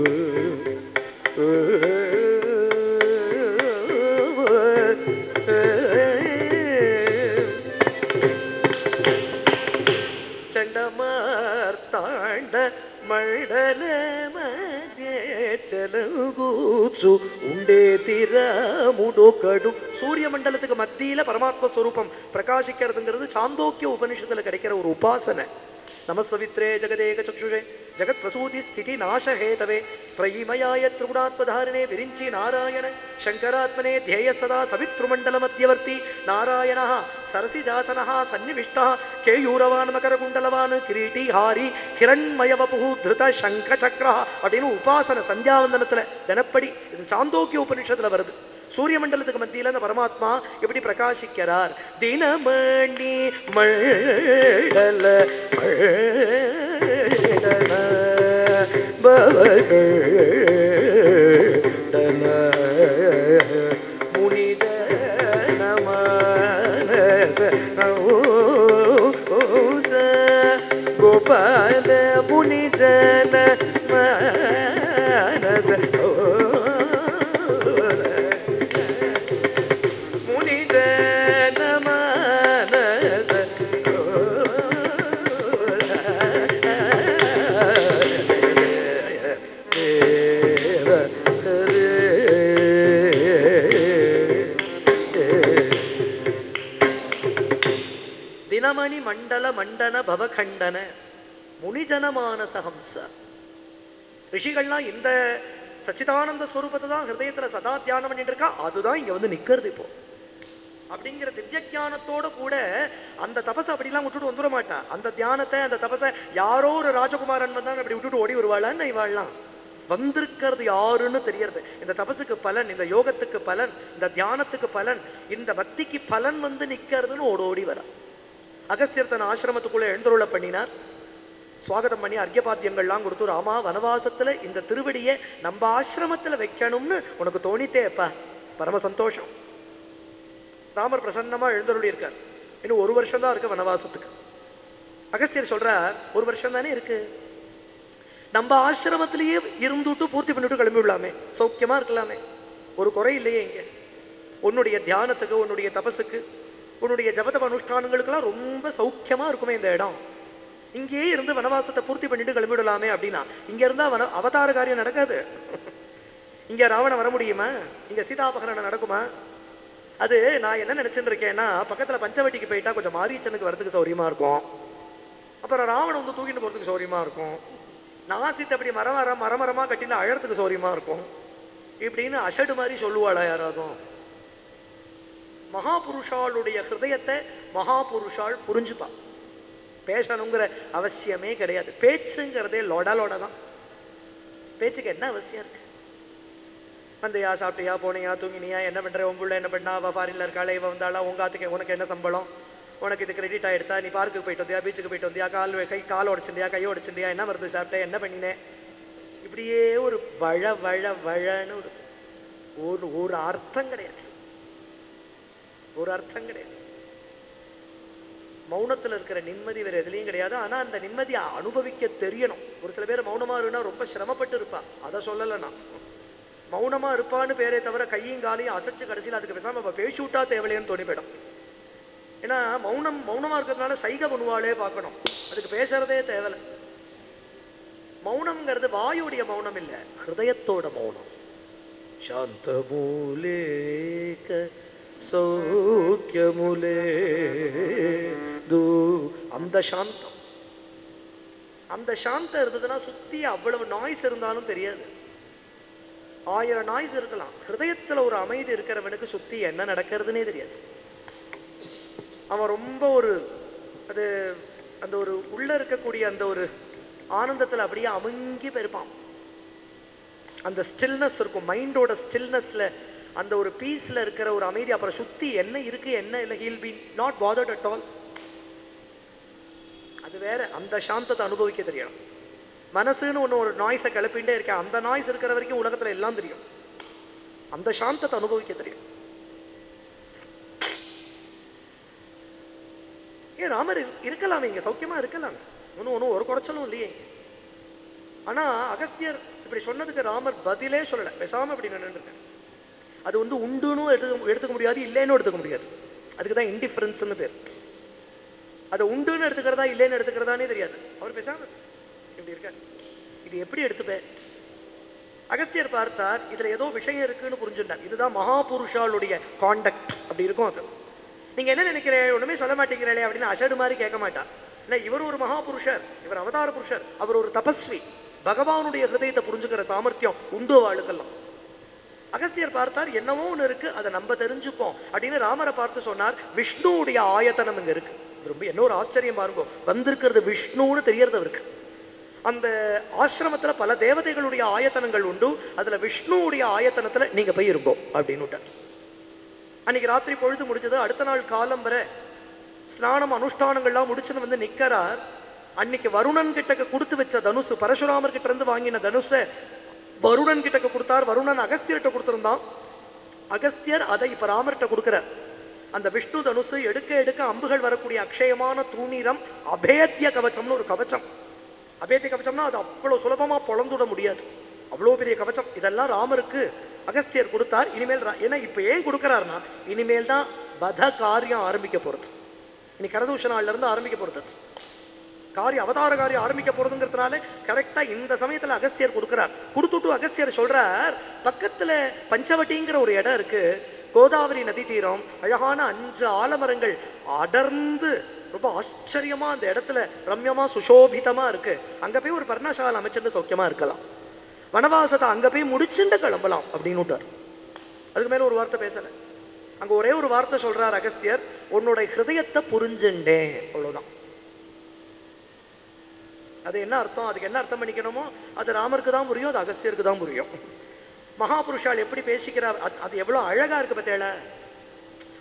[SPEAKER 1] చెలగూచు ఉండే திரமுடொகடு சூரிய மண்டலத்துக்கு மத்தியில பரமாத்ம ஸ்வரூபம் பிரகாசிக்கிறதுங்கிறது சாந்தோக்கிய உபனிஷத்துல கிடைக்கிற ஒரு உபாசனை ನಮಸ್ಸವಿತ್ರೇ ಜಗದೇಕ ಚಕ್ಷುಷೆ ಜಗತ್ಪ್ರಸೂತಿ ಸ್ಥಿತಿ ನಾಶ ಹೇತವೆ ಪ್ರಯಿಮಯಾಯ ತ್ರಿಗುಣಾತ್ಮಧಾರಣೆ ವಿರಿಂಚಿ ನಾರಾಯಣ. ಶಂಕರಾತ್ಮನೆ ಧ್ಯೇಯ ಸದಾ ಸವಿತೃಮಂಡಲ ಮಧ್ಯವರ್ತಿ ನಾರಾಯಣ ಸರಸಿಜಾಸನ ಸನ್ನಿವಿಷ್ಟ. ಕೇಯೂರವಾನ್ ಮಕರಗುಂಡಲವಾನ್ ಕಿರೀಟಿ ಹಾರಿ. ಹಿರಣ್ಮಯ ವಪು ಧೃತ ಶಂಖಚಕ್ರ. ಅಟೇನು ಉಪಾಸನ ಸಂಧ್ಯಾವಂದನತ್ತಲೆ ನೆನಪ್ಪಡಿ ಇದು ಚಾಂದೋಕ್ಯ ಉಪನಿಷತ್ಲ ಬರದು. சூரிய மண்டலத்துக்கு மத்தியில அந்த பரமாத்மா எப்படி பிரகாசிக்கிறார்? தினமணி மழல மழல பவகடன பவகண்டன முனிஜனமான ஹம்ச ரிஷிகள்லாம் இந்த சச்சிதானந்த ஸ்வரூபத்தை தான் ஹிருதயத்துல சதா தியானம் பண்ணிட்டு இருக்கா அதுதான் இங்க வந்து நிக்கிறது இப்போ. அப்படிங்கிற திவ்யஜானத்தோட கூட அந்த தபசை அப்படிலாம் விட்டுட்டு வந்துட மாட்டான் அந்த தியானத்தை அந்த தபசை யாரோ ஒரு ராஜகுமாரன் வந்தாங்க அப்படி விட்டுட்டு ஓடி வருவாளான்னு இவாள்லாம். வந்திருக்கிறது யாருன்னு தெரியறது. இந்த தபசுக்கு பலன் இந்த யோகத்துக்கு பலன் இந்த தியானத்துக்கு பலன் இந்த பக்திக்கு பலன் வந்து நிக்கிறதுன்னு ஓடி ஓடி வரா. அகஸ்தியர் தன் ஆசிரமத்துக்குள்ளே எழுந்தருள பண்ணினார். சுவாகதம் பண்ணி அர்க்கியபாத்தியங்கள்லாம் கொடுத்து ராமா வனவாசத்துல இந்த திருவடியை நம்ம ஆசிரமத்தில் வைக்கணும்னு உனக்கு தோணித்தேப்பா பரம சந்தோஷம். ராமர் பிரசன்னமா எழுந்தருளி இருக்கார் இன்னும் ஒரு வருஷம் தான் இருக்கு வனவாசத்துக்கு. அகஸ்தியர் சொல்றார் ஒரு வருஷம் தானே இருக்கு. நம்ம ஆசிரமத்திலேயே இருந்துட்டு பூர்த்தி பண்ணிட்டு கிளம்பி விடலாமே. சௌக்கியமா இருக்கலாமே. ஒரு குறை இல்லையே இங்கே. உன்னுடைய தியானத்துக்கு உன்னுடைய தபசுக்கு உன்னுடைய ஜபதப அனுஷ்டானங்களுக்கெல்லாம் ரொம்ப சௌக்கியமா இருக்குமே இந்த இடம். இங்கேயே இருந்து வனவாசத்தை பூர்த்தி பண்ணிட்டு கிளம்பிடலாமே அப்படின்னா இங்க இருந்தா வன அவதார காரியம் நடக்காது. இங்க ராவணன் வர முடியுமா? இங்க சீதாபகரணம் நடக்குமா? அது நான் என்ன நினைச்சுட்டு இருக்கேன்னா பக்கத்துல பஞ்சவட்டிக்கு போயிட்டா கொஞ்சம் மாரீச்சனுக்கு வரதுக்கு சௌரியமா இருக்கும். அப்புறம் ராவணன் வந்து தூக்கிட்டு போறதுக்கு சௌரியமா இருக்கும். நாசித்தை அப்படி மரம் மர மரமரமா கட்டினா அழறதுக்கு சௌரியமா இருக்கும். இப்படின்னு அஷடு மாதிரி சொல்லுவாளா யாராவது? மகாபுருஷாளுடைய ஹிருதயத்தை மகாபுருஷால் புரிஞ்சுப்பா. பேசணுங்கிற அவசியமே கிடையாது. பேச்சுங்கிறதே லொட லொட தான் பேச்சுக்கு என்ன அவசியம் இருக்கு? வந்தியா சாப்பிட்டியா போனியா தூங்கினியா என்ன பண்ற? உங்களை என்ன பண்ணா? அவ ஃபாரின்ல இருக்காளே இவ வந்தாளா? உங்காத்துக்கு உனக்கு என்ன சம்பளம்? உனக்கு இது கிரெடிட் ஆயிடுச்சா? நீ பார்க்குக்கு போயிட்டு வந்தியா? பீச்சுக்கு போயிட்டு வந்தியா? கால் கை கால் உடச்சிருந்தியா? கை உடச்சிருந்தியா? என்ன மருந்து சாப்பிட்ட? என்ன பண்ணினேன் இப்படியே ஒரு வழ வழ வழன்னு ஒரு ஒரு ஒரு அர்த்தம் கிடையாது. ஒரு அர்த்தம் கிடையாது. மௌனத்துல இருக்கிற நிம்மதி வேற எதுலயும் கிடையாது. ஆனா அந்த நிம்மதியை அனுபவிக்க தெரியணும். ஒரு சில பேர் மௌனமா இருந்தா ரொம்ப சிரமப்பட்டு இருப்பா. அதை சொல்லலை நான் மௌனமா இருப்பான்னு பேரே தவிர கையும் காலையும் அசைச்சு கடைசியில் அதுக்கு பேசாமல் இப்போ பேசி விட்டா தேவையில்லைன்னு தோணி போயிடும் ஏன்னா மௌனம் மௌனமா இருக்கிறதுனால சைகை பண்ணுவாளே பார்க்கணும். அதுக்கு பேசுறதே தேவையில்லை. மௌனம்ங்கிறது வாயுடைய மௌனம் இல்ல ஹிருதயத்தோட மௌனம். சாந்தமூலேக சௌக்கியமுலே தூ அந்த சாந்தம். அந்த சாந்தம் இருந்ததுன்னா சுத்தி அவ்வளவு நாய்ஸ் இருந்தாலும் தெரியாது. ஆயிரம் நாய்ஸ் இருக்கலாம். ஹிருதயத்துல ஒரு அமைதி இருக்கிறவனுக்கு சுத்தி என்ன நடக்கிறதுனே தெரியாது. அவன் ரொம்ப ஒரு அது அந்த ஒரு உள்ள இருக்கக்கூடிய அந்த ஒரு ஆனந்தத்துல அப்படியே அமுங்கி போயிருப்பான். அந்த ஸ்டில்னஸ் இருக்கும். மைண்டோட ஸ்டில்னஸ்ல அந்த ஒரு பீஸ்ல இருக்கிற ஒரு அமைதி அப்புறம் சுத்தி என்ன இருக்கு என்ன இல்லை he'll be not bothered at all அது வேற அந்த சாந்தத்தை அனுபவிக்க தெரியணும் மனசுன்னு ஒன்று ஒரு நாய்ஸை கிளப்பிண்டே இருக்கேன். அந்த நாய்ஸ் இருக்கிற வரைக்கும் உலகத்துல எல்லாம் தெரியும். அந்த சாந்தத்தை அனுபவிக்க தெரியும். ஏன் ராமர் இரு- இருக்கலாமே இங்க. சௌக்கியமா இருக்கலாம். ஒன்றும் ஒன்றும் ஒரு குறைச்சலும் இல்லையே ஆனா அகஸ்தியர் இப்படி சொன்னதுக்கு ராமர் பதிலே சொல்லலை. பேசாம இப்படி நின்றுருக்கேன் அது வந்து உண்டுன்னு எடுத்துக்க எடுத்துக்க முடியாது இல்லைன்னு எடுத்துக்க முடியாது. அதுக்கு தான் இன்டிஃபரன்ஸ்னு பேர். அதை உண்டுன்னு எடுத்துக்கிறதா இல்லைன்னு எடுத்துக்கிறதானே தெரியாது. அவர் பேசாம இப்படி இருக்கார். இது எப்படி எடுத்துப்பேன் அகஸ்தியர் பார்த்தார் இதுல ஏதோ விஷயம் இருக்குன்னு புரிஞ்சுட்டார் இதுதான் மகாபுருஷாளுடைய காண்டக்ட் அப்படி இருக்கும் அது. நீங்க என்ன நினைக்கிறேன் ஒண்ணுமே சொல்ல மாட்டேங்கிறாளே அப்படின்னு அசடு மாதிரி கேட்க மாட்டார். இல்ல இவர் ஒரு மகாபுருஷர் இவர் அவதார புருஷர் அவர் ஒரு தபஸ்வி. பகவானுடைய ஹிருதயத்தை புரிஞ்சுக்கிற சாமர்த்தியம் உண்டு வாழுக்கெல்லாம் அகஸ்தியர் பார்த்தார் என்னவோ ஒன்று இருக்கு அதை நம்ம தெரிஞ்சுப்போம் அப்படின்னு ராமரை பார்த்து சொன்னார் விஷ்ணுவுடைய ஆயத்தனம் இங்க இருக்கு. ரொம்ப என்ன ஒரு ஆச்சரியம் பாருங்க வந்திருக்கிறது விஷ்ணுன்னு தெரியறது அவருக்கு. அந்த ஆசிரமத்துல பல தேவதைகளுடைய ஆயத்தனங்கள் உண்டு அதுல விஷ்ணுவுடைய ஆயத்தனத்துல நீங்க போய் இருக்கோம் அப்படின்னு அன்னைக்கு ராத்திரி பொழுது முடிஞ்சது அடுத்த நாள் காலம் வர ஸ்நானம் அனுஷ்டானங்கள்லாம் முடிச்சுன்னு வந்து நிக்கிறார். அன்னைக்கு வருணன் கிட்ட கொடுத்து வச்ச தனுசு பரசுராமர் கிட்ட இருந்து வாங்கின தனுசை வருணன் கிட்ட கொடுத்தார். வருணன் அகஸ்தியர்கிட்ட கொடுத்துருந்தான். அகஸ்தியர் அதை இப்ப ராமர்கிட்ட கொடுக்கிறார். அந்த விஷ்ணு தனுசு எடுக்க எடுக்க அம்புகள் வரக்கூடிய அக்ஷயமான தூணீரம் அபேத்திய கவச்சம்னு ஒரு கவச்சம். அபேத்திய கவச்சம்னா அது அவ்வளவு சுலபமா பொழந்துட முடியாது. அவ்வளவு பெரிய கவச்சம். இதெல்லாம் ராமருக்கு அகஸ்தியர் கொடுத்தார். இனிமேல் ரா- ஏன்னா இப்ப ஏன் கொடுக்கிறாருன்னா இனிமேல் தான் பத காரியம் ஆரம்பிக்க போறது. இனி கரதூஷ நாள்ல இருந்து ஆரம்பிக்க போறது. காரியம் அவதார காரியம் ஆரம்பிக்க போறதுங்கிறதுனால கரெக்டா இந்த சமயத்துல அகஸ்தியர் கொடுக்கிறார். கொடுத்துட்டு அகஸ்தியர் சொல்றார் பக்கத்துல பஞ்சவட்டிங்கிற ஒரு இடம் இருக்கு. கோதாவரி நதி தீரம் அழகான அஞ்சு ஆலமரங்கள். அடர்ந்து ரொம்ப ஆச்சரியமா அந்த இடத்துல ரம்யமா சுசோபிதமா இருக்கு. அங்க போய் ஒரு பர்ணாசாலை அமைச்சிருந்து சௌக்கியமா இருக்கலாம். வனவாசத்தை அங்க போய் முடிச்சுட்டு கிளம்பலாம் அப்படின்னு விட்டார் அதுக்கு மேல ஒரு வார்த்தை பேசல. அங்க ஒரே ஒரு வார்த்தை சொல்றார் அகஸ்தியர் உன்னோட ஹிருதயத்தை புரிஞ்சுண்டேன். அவ்வளவுதான். அது என்ன அர்த்தம்? அதுக்கு என்ன அர்த்தம் பண்ணிக்கணுமோ? அது ராமருக்கு தான் புரியும் அது அகஸ்தியருக்கு தான் புரியும். மகாபுருஷால் எப்படி பேசிக்கிறார்? அது- எவ்வளோ எவ்வளவு அழகா இருக்கு பத்தேல.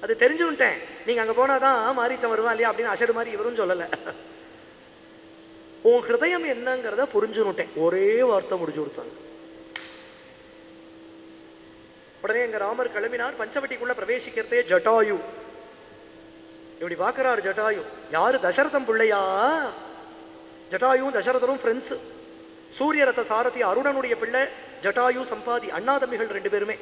[SPEAKER 1] அது தெரிஞ்சுட்டேன் நீங்க அங்க போனாதான் மாரீச்சம் வருவா இல்லையா அப்படின்னு அசடு மாதிரி இவரும் சொல்லல. உன் ஹிருதயம் என்னங்கிறத புரிஞ்சுனுட்டேன் ஒரே வார்த்தை முடிஞ்சு கொடுத்தாங்க. உடனே எங்க ராமர் கிளம்பினார். பஞ்சவட்டிக்குள்ள பிரவேசிக்கிறதே ஜட்டாயு. இப்படி பாக்குறாரு ஜட்டாயு. யாரு தசரதம் பிள்ளையா? ஜட்டாயும் தசரதரும் ஃப்ரெண்ட்ஸ் சூரிய ரத சாரதி அருணனுடைய பிள்ளை ஜட்டாயு சம்பாதி அண்ணா தம்பிகள் ரெண்டு பேருமே.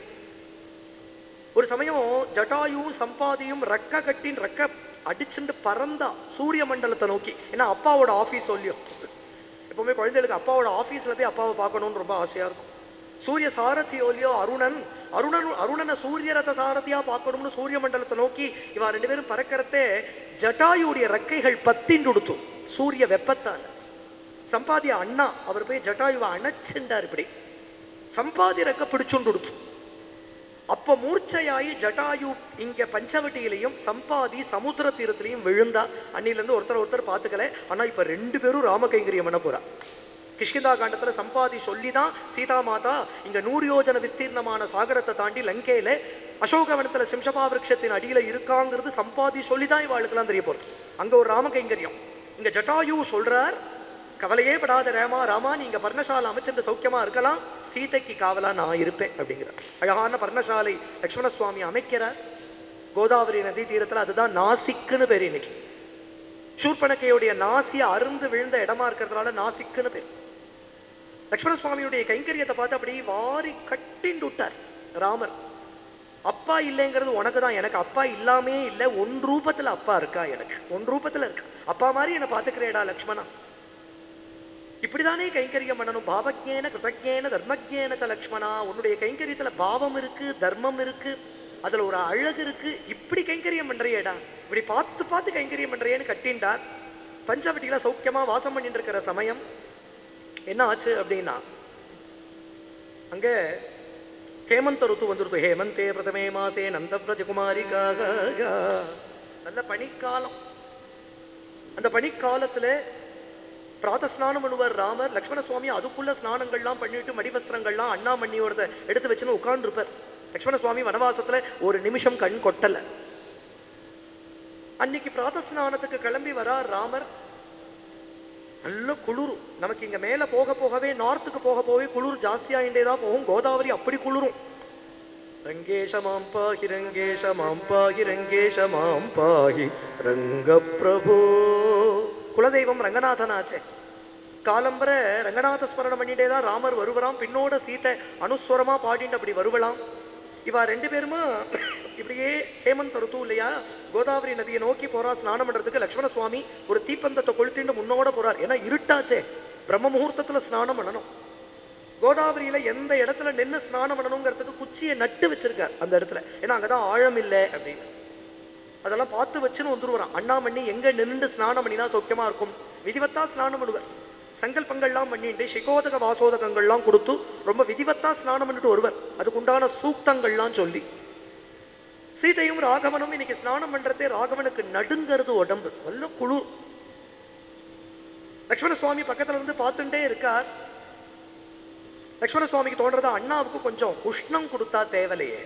[SPEAKER 1] ஒரு சமயம் ஜட்டாயும் சம்பாதியும் ரெக்க கட்டின் ரெக்க அடிச்சுட்டு பறந்தா சூரிய மண்டலத்தை நோக்கி. ஏன்னா அப்பாவோட ஆஃபீஸ் சொல்லியும் எப்பவுமே குழந்தைகளுக்கு அப்பாவோட ஆஃபீஸில் போய் அப்பாவை பார்க்கணும்னு ரொம்ப ஆசையாக இருக்கும். சூரிய சாரதியோலியோ அருணன் அருணன் அருணனை சூரிய ரத சாரதியா பார்க்கணும்னு சூரிய மண்டலத்தை நோக்கி இவா ரெண்டு பேரும் பறக்கிறதே ஜட்டாயுடைய ரெக்கைகள் பத்தின் கொடுத்தும் சூரிய வெப்பத்தான் சம்பாதிய அண்ணா அவர் போய் ஜட்டாயுவை அணைச்சுண்டார் இப்படி. சம்பாதி ரெக்க பிடிச்சுண்டு அப்போ அப்ப மூர்ச்சையாயி ஜட்டாயு இங்க பஞ்சவட்டியிலையும் சம்பாதி சமுத்திர தீரத்திலையும் விழுந்தா அன்னிலிருந்து ஒருத்தர் ஒருத்தர் பாத்துக்கல ஆனா இப்ப ரெண்டு பேரும் ராமகைங்கரியம் பண்ண போறா. கிஷ்கிந்தா காண்டத்துல சம்பாதி சொல்லிதான் சீதா மாதா இங்க நூறு யோஜன விஸ்தீர்ணமான சாகரத்தை தாண்டி லங்கையில அசோகவனத்துல சிம்சபா விருட்சத்தின் அடியில இருக்காங்கிறது சம்பாதி சொல்லிதான் இவாளுக்கெல்லாம் தெரிய போறது. அங்க ஒரு ராமகைங்கரியம். இங்க ஜட்டாயு சொல்றார் கவலையே படாத ரேமா ராமா நீங்க பர்ணசாலை அமைச்சிருந்த சௌக்கியமா இருக்கலாம். சீதைக்கு காவலா நான் இருப்பேன் அப்படிங்கிறார். அழகான பர்ணசாலை லக்ஷ்மண சுவாமி அமைக்கிறார். கோதாவரி நதி தீரத்துல அதுதான் நாசிக்குன்னு பேர் இன்னைக்கு. சூர்பனக்கையுடைய நாசிய அருந்து விழுந்த இடமா இருக்கிறதுனால நாசிக்குன்னு பேர். லக்ஷ்மண சுவாமியுடைய கைங்கரியத்தை பார்த்து அப்படியே வாரி கட்டிண்டு விட்டார் ராமர். அப்பா இல்லைங்கிறது உனக்கு தான் எனக்கு அப்பா இல்லாமே இல்லை. ஒன் ரூபத்துல அப்பா இருக்கா எனக்கு? ஒன் ரூபத்துல இருக்கா? அப்பா மாதிரி என்னை பார்த்துக்கிறேடா லக்ஷ்மணா. இப்படிதானே கைங்கரியம் பண்ணணும். பாவஜேன கிருதஜேன தர்மஜேன ச லக்ஷ்மணா. உன்னுடைய கைங்கரியத்துல பாவம் இருக்கு தர்மம் இருக்கு அதுல ஒரு அழகு இருக்கு. இப்படி கைங்கரியம் பண்றியேடா. இப்படி பார்த்து பார்த்து கைங்கரியம் பண்றியேன்னு கட்டின்றார் பஞ்சவட்டியில சௌக்கியமா வாசம் பண்ணிட்டு இருக்கிற சமயம் என்ன ஆச்சு அப்படின்னா அங்க ஹேமந்த ருத்து வந்துருக்கு. ஹேமந்தே பிரதமே மாசே நந்தவிரஜகுமாரிக்காக நல்ல பனிக்காலம். அந்த பனிக்காலத்துல பிராத ஸ்நானம் பண்ணுவார் ராமர் லக்ஷ்மண சுவாமி அதுக்குள்ள ஸ்நானங்கள்லாம் பண்ணிட்டு மடிவஸ்திரங்கள்லாம் அண்ணாமண்ணியோட எடுத்து வச்சுன்னு உட்கார்ந்துருப்பார். லக்ஷ்மண சுவாமி வனவாசத்துல ஒரு நிமிஷம் கண் கொட்டல. அன்னைக்கு பிராத ஸ்நானத்துக்கு கிளம்பி வரார் ராமர். நல்ல குளிர். நமக்கு இங்க மேல போக போகவே நார்த்துக்கு போக போகவே குளிர் ஜாஸ்தியாயிட்டே தான் போகும். கோதாவரி அப்படி குளிரும். ரங்கேஷமாம் பாகி ரங்கேஷமாம் பாகி ரங்கேஷமாம் பாகி. ரங்க பிரபு குலதெய்வம் ரங்கநாதனாச்சே. காலம்பர ரங்கநாத ஸ்மரணம் பண்ணிட்டே தான் ராமர் வருவராம். பின்னோட சீத்தை அனுஸ்வரமா பாடிட்டு அப்படி வருவலாம். இவா ரெண்டு பேருமா இப்படியே ஹேமந்த் ருத்து இல்லையா? கோதாவரி நதியை நோக்கி போறா. ஸ்நானம் பண்றதுக்கு லக்ஷ்மண சுவாமி ஒரு தீப்பந்தத்தை கொளுத்திட்டு முன்னோட போறார். ஏன்னா இருட்டாச்சே. பிரம்ம முகூர்த்தத்துல ஸ்நானம் பண்ணணும். கோதாவரியில எந்த இடத்துல நின்னு ஸ்நானம் பண்ணணுங்கிறதுக்கு குச்சியை நட்டு வச்சிருக்கார் அந்த இடத்துல. ஏன்னா அங்கதான் ஆழம் இல்லை அப்படின்னு. அதெல்லாம் பார்த்து வச்சுன்னு வந்துருவாராம். அண்ணாமண்ணி எங்க நின்று ஸ்நானம் பண்ணினா சௌக்கியமா இருக்கும்? விதிவத்தா ஸ்நானம் பண்ணுவார். சங்கல்பங்கள்லாம் பண்ணிட்டு சிகோதக வாசோதகங்கள்லாம் கொடுத்து ரொம்ப விதிவத்தா ஸ்நானம் பண்ணிட்டு வருவர். அதுக்கு உண்டான சூக்தங்கள்லாம் சொல்லி. சீதையும் ராகவனும் இன்னைக்கு ஸ்நானம் பண்றதே ராகவனுக்கு நடுங்கிறது உடம்பு. நல்ல குளிர் லக்ஷ்மண சுவாமி பக்கத்துல இருந்து பார்த்துட்டே இருக்கார். லக்ஷ்மண சுவாமிக்கு தோன்றதா அண்ணாவுக்கு கொஞ்சம் உஷ்ணம் கொடுத்தா தேவலையே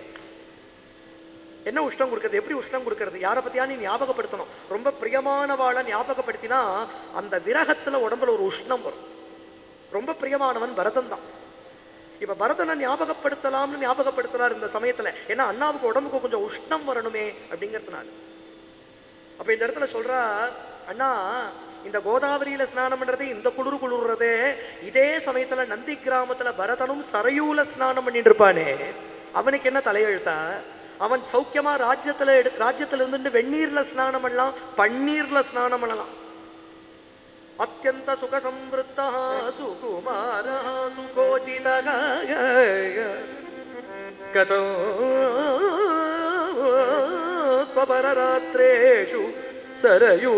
[SPEAKER 1] என்ன உஷ்ணம் கொடுக்கறது? எப்படி உஷ்ணம் கொடுக்கறது? யாரை பத்தியா நீ ஞாபகப்படுத்தணும்? ரொம்ப பிரியமானவாளை ஞாபகப்படுத்தினா அந்த விரகத்துல உடம்புல ஒரு உஷ்ணம் வரும். ரொம்ப பிரியமானவன் பரதன் தான். இப்ப பரதனை ஞாபகப்படுத்தலாம்னு ஞாபகப்படுத்துறாரு இந்த சமயத்துல. ஏன்னா அண்ணாவுக்கு உடம்புக்கு கொஞ்சம் உஷ்ணம் வரணுமே அப்படிங்கிறதுனால. அப்ப இந்த இடத்துல சொல்றார் அண்ணா இந்த கோதாவரியில ஸ்நானம் பண்றது இந்த குளிர் குளிர்றதே. இதே சமயத்துல நந்தி கிராமத்துல பரதனும் சரையூல ஸ்நானம் பண்ணிட்டு இருப்பானே. அவனுக்கு என்ன தலையெழுத்தா? அவன் சௌக்கியமா ராஜ்யத்துல எடு ராஜ்யத்துல இருந்துட்டு வெந்நீர்ல ஸ்நானம் பண்ணலாம் பன்னீர்ல ஸ்நானம் பண்ணலாம். அத்தியந்த சுக சம்பிருத்தா சுகுமார சுகோஜித கதோ ஸ்வபரராத்ரேஷு சரயூ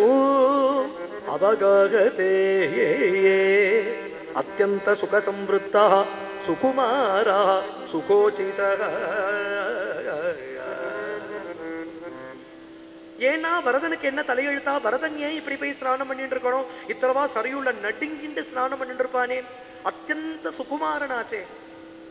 [SPEAKER 1] அவகாகதே அத்தியந்த சுக சம்பிருத்தா சுகுமாரா சுகோச்சித ஏன்னா பரதனுக்கு என்ன தலையெழுத்தா? பரதன் ஏன் இப்படி போய் ஸ்நானம் பண்ணிட்டு இருக்கணும் இத்தனவா சரியுள்ள நடுங்கிண்டு ஸ்நானம் பண்ணிட்டு இருப்பானே அத்தியந்த சுகுமாரனாச்சே.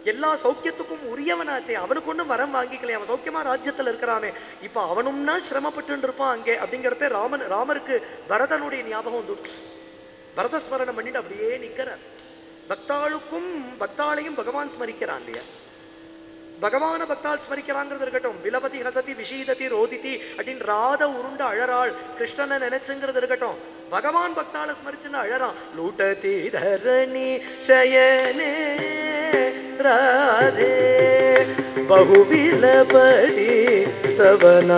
[SPEAKER 1] எல்லா சௌக்கியத்துக்கும் உரியவனாச்சே. அவனுக்கு ஒண்ணும் வரம் வாங்கிக்கலையே. அவன் சௌக்கியமா ராஜ்யத்தில் இருக்கிறானே. இப்ப அவனும்னா சிரமப்பட்டு இருப்பான் அங்கே அப்படிங்கிறத ராமன் ராமருக்கு பரதனுடைய ஞாபகம் வந்துடுச்சு பரதஸ்மரணம் பண்ணிட்டு அப்படியே நிற்கிறார் பக்தாளுக்கும் பக்தாளையும் பகவான் ஸ்மரிக்கிறான் இல்லையா? பகவான பக்தால் ஸ்மரிக்கிறாங்கிறது இருக்கட்டும். விலபதி ஹசதி விஷீததி ரோதிதி அப்படின்னு ராத உருண்ட அழறாள் கிருஷ்ணனை நினைச்சுங்கிறது இருக்கட்டும். பகவான் பக்தால ஸ்மரிச்சுன்னு அழறான் லூட்டதி தரணி சயனே ராதே பகுவிலபதி தவன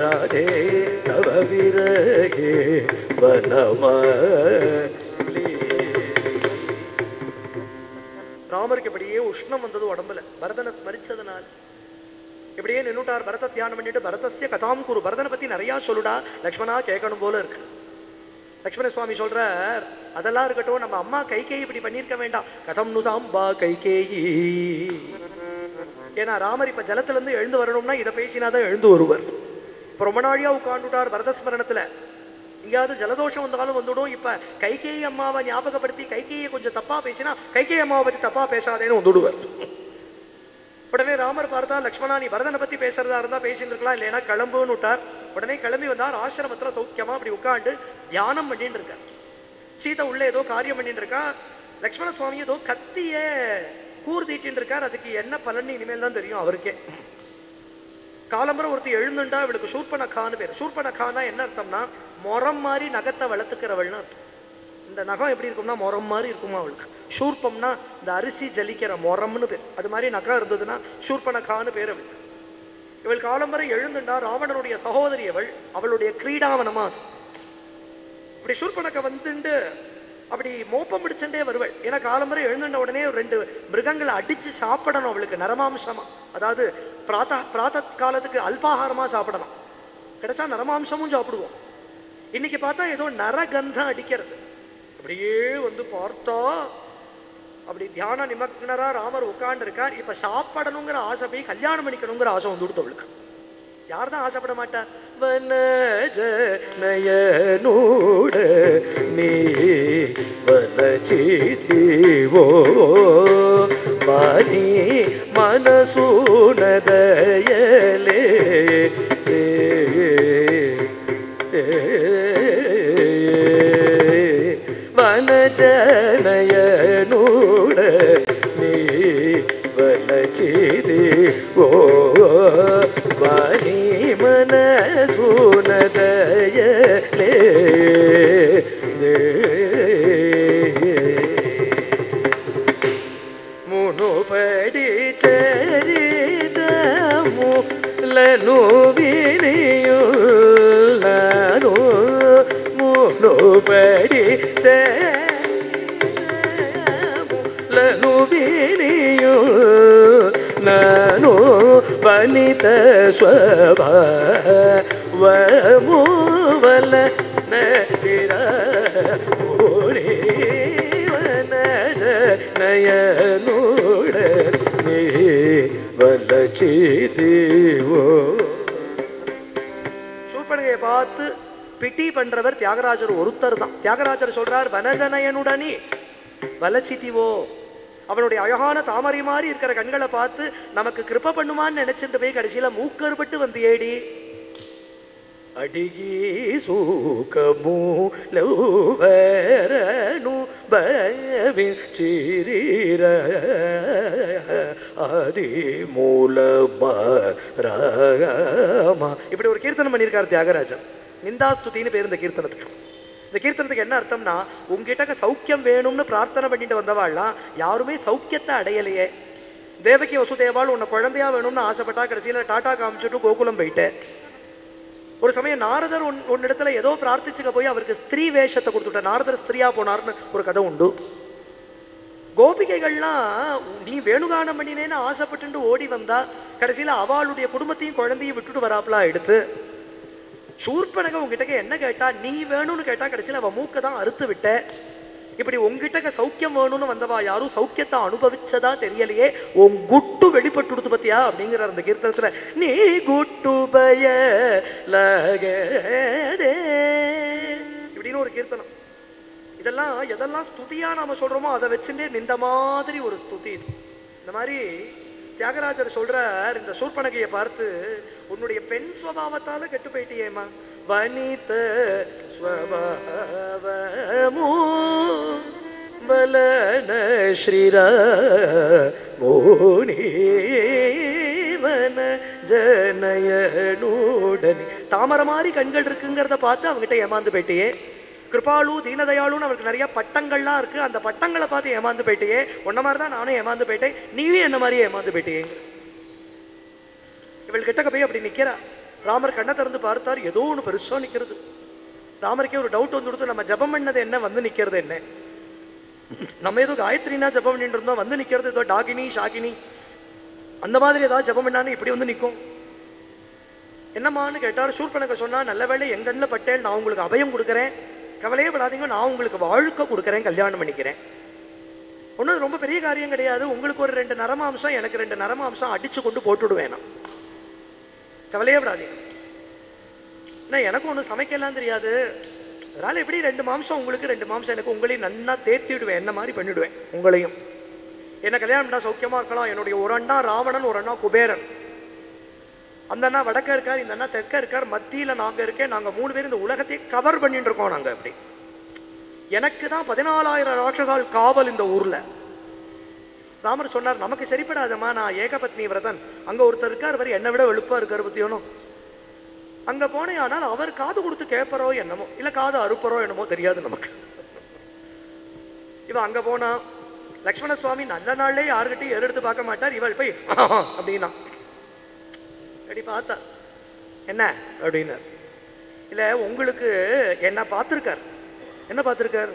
[SPEAKER 1] ராதே தவ விரகே வனமலி ராமருக்கு இப்படியே உஷ்ணம் வந்தது உடம்புல. பரதனை ஸ்மரிச்சதுனால. இப்படியே நின்னுட்டார். பரத தியானம் பண்ணிட்டு பரதசிய கதாம் குரு. பரதனை பத்தி நிறைய சொல்லுடா. லக்ஷ்மணா கேட்கணும் போல இருக்கு. லக்ஷ்மண சுவாமி சொல்றார் அதெல்லாம் இருக்கட்டும். நம்ம அம்மா கைகேயி இப்படி பண்ணியிருக்க வேண்டாம். கதம் நுசாம்பா கைகேயி. ஏன்னா ராமர் இப்ப ஜலத்துல இருந்து எழுந்து வரணும்னா இதை பேசினாதான் எழுந்து வருவர். இப்ப ரொம்ப நாழியா உட்காந்துட்டார் பரதஸ்மரணத்துல. எங்கேயாவது ஜலதோஷம் வந்தாலும் வந்துடும். இப்ப கைகேயி அம்மாவை ஞாபகப்படுத்தி கைகேயை கொஞ்சம் தப்பா பேசினா கைகேயி அம்மாவை பத்தி தப்பா பேசாதேன்னு வந்துடுவார் உடனே ராமர் பார்த்தா லக்ஷ்மணா நீ பரதனை பத்தி பேசுறதா இருந்தா பேசிட்டு இருக்கலாம் இல்லைன்னா கிளம்புன்னு விட்டார். உடனே கிளம்பி வந்தார். ஆசிரமத்துல சௌக்கியமா அப்படி உட்காந்து தியானம் பண்ணிட்டு இருக்கார். சீதை உள்ள ஏதோ காரியம் பண்ணிட்டு இருக்கா. லக்ஷ்மண சுவாமி ஏதோ கத்திய கூர்தீட்டின்னு இருக்கார். அதுக்கு என்ன பலன்? இனிமேல் தான் தெரியும் அவருக்கே. காலம்பரம் ஒருத்தர் எழுந்துண்டா இவளுக்கு சூர்பனகான்னு பேர். சூர்பனக்கான்னா என்ன அர்த்தம்னா மொரம் மாதிரி நகத்தை வளர்த்துக்கிறவள்னு அர்த்தம். இந்த நகம் எப்படி இருக்கும்னா மொரம் மாதிரி இருக்குமா அவளுக்கு. சூர்பம்னா இந்த அரிசி ஜலிக்கிற மொரம்னு பேர். அது மாதிரி நகம் இருந்ததுன்னா சூர்பனகான்னு பேர் அவளுக்கு. இவள் காலம்பரை எழுந்துண்டா ராவணனுடைய சகோதரி அவள். அவளுடைய கிரீடாவனமா அது. இப்படி சூர்பனக்க வந்துண்டு அப்படி மோப்பம் பிடிச்சுட்டே வருவாள். ஏன்னா காலம்பரை எழுந்துட்ட உடனே ரெண்டு மிருகங்களை அடிச்சு சாப்பிடணும் அவளுக்கு. நரமாம்சமா அதாவது பிராத்த பிராத்த காலத்துக்கு அல்பாகாரமா சாப்பிடணும். கிடைச்சா நரமாம்சமும் சாப்பிடுவோம். இன்னைக்கு பார்த்தா ஏதோ நரகந்தம் அடிக்கிறது. அப்படியே வந்து பார்த்தா அப்படி தியான நிமக்னரா ராமர் உட்காண்டிருக்கார் இப்ப சாப்பிடணுங்கிற ஆசை போய் கல்யாணம் பண்ணிக்கணுங்கிற ஆசை வந்து கொடுத்து அவளுக்கு யார் தான் ஆசைப்பட மாட்டார் வனஜ நயனூட நீ வனச்சிதிவோ வாணி மனசூனதயலே வனஜனயனூட நீ வனச்சிதிவோ ஓ வாணி மனசூனதயலே மூவல நிர நயனூட வல்லச்சி தீவோ சூப்பனையை பார்த்து பிட்டி பண்றவர் தியாகராஜர் ஒருத்தர் தான். தியாகராஜர் சொல்றார் வனஜனயனுடனே வலச்சிதிவோ அவனுடைய அழகான தாமரை மாதிரி இருக்கிற கண்களை பார்த்து நமக்கு கிருப்ப பண்ணுமான்னு நினைச்சிட்டு போய் கடைசியில மூக்கறுபட்டு வந்து ஏடி அடிகி சூக்கமூ லூவரனு பவின் சிறீர அதி மூலபரகமா இப்படி ஒரு கீர்த்தனம் பண்ணியிருக்கார் தியாகராஜன் நிந்தாஸ்துதின்னு பேர் இந்த கீர்த்தனத்துக்கு. இந்த கீர்த்தனத்துக்கு என்ன அர்த்தம்னா உங்ககிட்ட சௌக்கியம் வேணும்னு பிரார்த்தனை பண்ணிட்டு வந்தவாள்லாம் யாருமே சௌக்கியத்தை அடையலையே. தேவகி வசுதேவாள் உன்னை குழந்தையா வேணும்னு ஆசைப்பட்டா கடைசியில டாடா காமிச்சுட்டு கோகுலம் போயிட்டேன் ஒரு சமயம் நாரதர் உன் உன்னிடத்துல ஏதோ பிரார்த்திச்சுக்க போய் அவருக்கு ஸ்திரீ வேஷத்தை கொடுத்துட்ட நாரதர் ஸ்திரீயா போனார்னு ஒரு கதை உண்டு. கோபிகைகள்லாம் நீ வேணுகானம் பண்ணினேன்னு ஆசைப்பட்டு ஓடி வந்தா கடைசியில அவளுடைய குடும்பத்தையும் குழந்தையும் விட்டுட்டு வராப்லா எடுத்து சூர்பனக உங்ககிட்ட என்ன கேட்டா நீ வேணும்னு கேட்டா கடைசியில் அவ மூக்க தான் அறுத்து விட்ட. இப்படி உங்ககிட்ட சௌக்கியம் வேணும்னு வந்தவா யாரும் சௌக்கியத்தை அனுபவிச்சதா தெரியலையே. உன் குட்டு வெளிப்பட்டுடுத்து பத்தியா? அப்படிங்கிற அந்த கீர்த்தனத்துல நீ குட்டு பய இப்படின்னு ஒரு கீர்த்தனம். இதெல்லாம் எதெல்லாம் ஸ்துதியா நாம சொல்றோமோ அதை வச்சுட்டே இந்த மாதிரி ஒரு ஸ்துதி இந்த மாதிரி தியாகராஜர் சொல்றார் இந்த சூர்பனகையை பார்த்து உன்னுடைய பெண் சுவாவத்தால கெட்டு போயிட்டியேம்மா. வனித ஸ்வபாவமோ பலன ஸ்ரீரா மோனீவன ஜனயனூடனி. தாமரை மாதிரி கண்கள் இருக்குங்கிறத பார்த்து அவங்ககிட்ட ஏமாந்து போயிட்டியே. கிருபாலு தீனதயாளுன்னு அவருக்கு நிறைய பட்டங்கள்லாம் இருக்கு. அந்த பட்டங்களை பார்த்து ஏமாந்து போயிட்டியே. உன்ன மாதிரி தான் நானும் ஏமாந்து போயிட்டேன். நீயும் என்ன மாதிரி ஏமாந்து போயிட்டியே? இவள் கிட்டக்க போய் அப்படி நிக்கிறா. ராமர் கண்ணை திறந்து பார்த்தார். ஏதோ ஒன்று பெருசா நிக்கிறது. ராமருக்கே ஒரு டவுட் வந்து கொடுத்து நம்ம ஜபம் பண்ணது என்ன? வந்து நிக்கிறது என்ன? நம்ம ஏதோ காயத்ரினா ஜபம் பண்ணிட்டு இருந்தோம். வந்து நிக்கிறது ஏதோ டாகினி ஷாகினி. அந்த மாதிரி ஏதாவது ஜபம் பண்ணான்னு இப்படி வந்து நிற்கும் என்னம்மான்னு கேட்டார். சூர்பனக்க சொன்னா நல்ல வேளை எங்கன்னு பட்டேல் பட்டேன் நான் உங்களுக்கு அபயம் கொடுக்குறேன். கவலையே படாதீங்க நான் உங்களுக்கு வாழ்க்கை கொடுக்குறேன் கல்யாணம் பண்ணிக்கிறேன். ஒன்றும் ரொம்ப பெரிய காரியம் கிடையாது. உங்களுக்கு ஒரு ரெண்டு நரமாம்சம் எனக்கு ரெண்டு நரமாம்சம் அடிச்சு கொண்டு போட்டுடுவேன் நான். கவலையே படாதீங்க. ஏன்னா எனக்கும் ஒன்றும் சமைக்கலாம் தெரியாது. அதனால எப்படி ரெண்டு மாம்சம் உங்களுக்கு ரெண்டு மாம்சம் எனக்கு உங்களையும் நன்னா தேர்த்திடுவேன் என்ன மாதிரி பண்ணிடுவேன்? உங்களையும். என்ன கல்யாணம் பண்ணால் சௌக்கியமாக இருக்கலாம். என்னுடைய ஒரு அண்ணா ராவணன் ஒரு அண்ணா குபேரன். அந்த அண்ணா வடக்க இருக்கார் இந்த அண்ணா தெற்க இருக்கார் மத்தியில் நாங்கள் இருக்கேன் நாங்கள் மூணு பேர் இந்த உலகத்தையே கவர் பண்ணிட்டு இருக்கோம் நாங்கள் அப்படி எனக்கு தான் பதினாலாயிரம் ராட்சசால் காவல் இந்த ஊரில். ராமர் சொன்னார் நமக்கு சரிப்படாதம்மா நான் ஏகபத்னி விரதன். அங்கே ஒருத்தர் இருக்கார் வரை என்னை விட வெளுப்பாக இருக்கார் பத்தியோனும். அங்கே போனேயானால் ஆனால் அவர் காது கொடுத்து கேட்பறோ என்னமோ இல்லை காது அறுப்பறோ என்னமோ தெரியாது நமக்கு. இவன் அங்கே போனா லக்ஷ்மண சுவாமி நல்ல நாள்லேயே யாருக்கிட்டையும் ஏறெடுத்து பார்க்க மாட்டார் இவள் போய் [LAUGHS] அப்படின்னா. அப்படி பார்த்தா. என்ன? அப்படின்னார் இல்ல உங்களுக்கு என்ன பார்த்துருக்கார்? என்ன பார்த்துருக்கார்?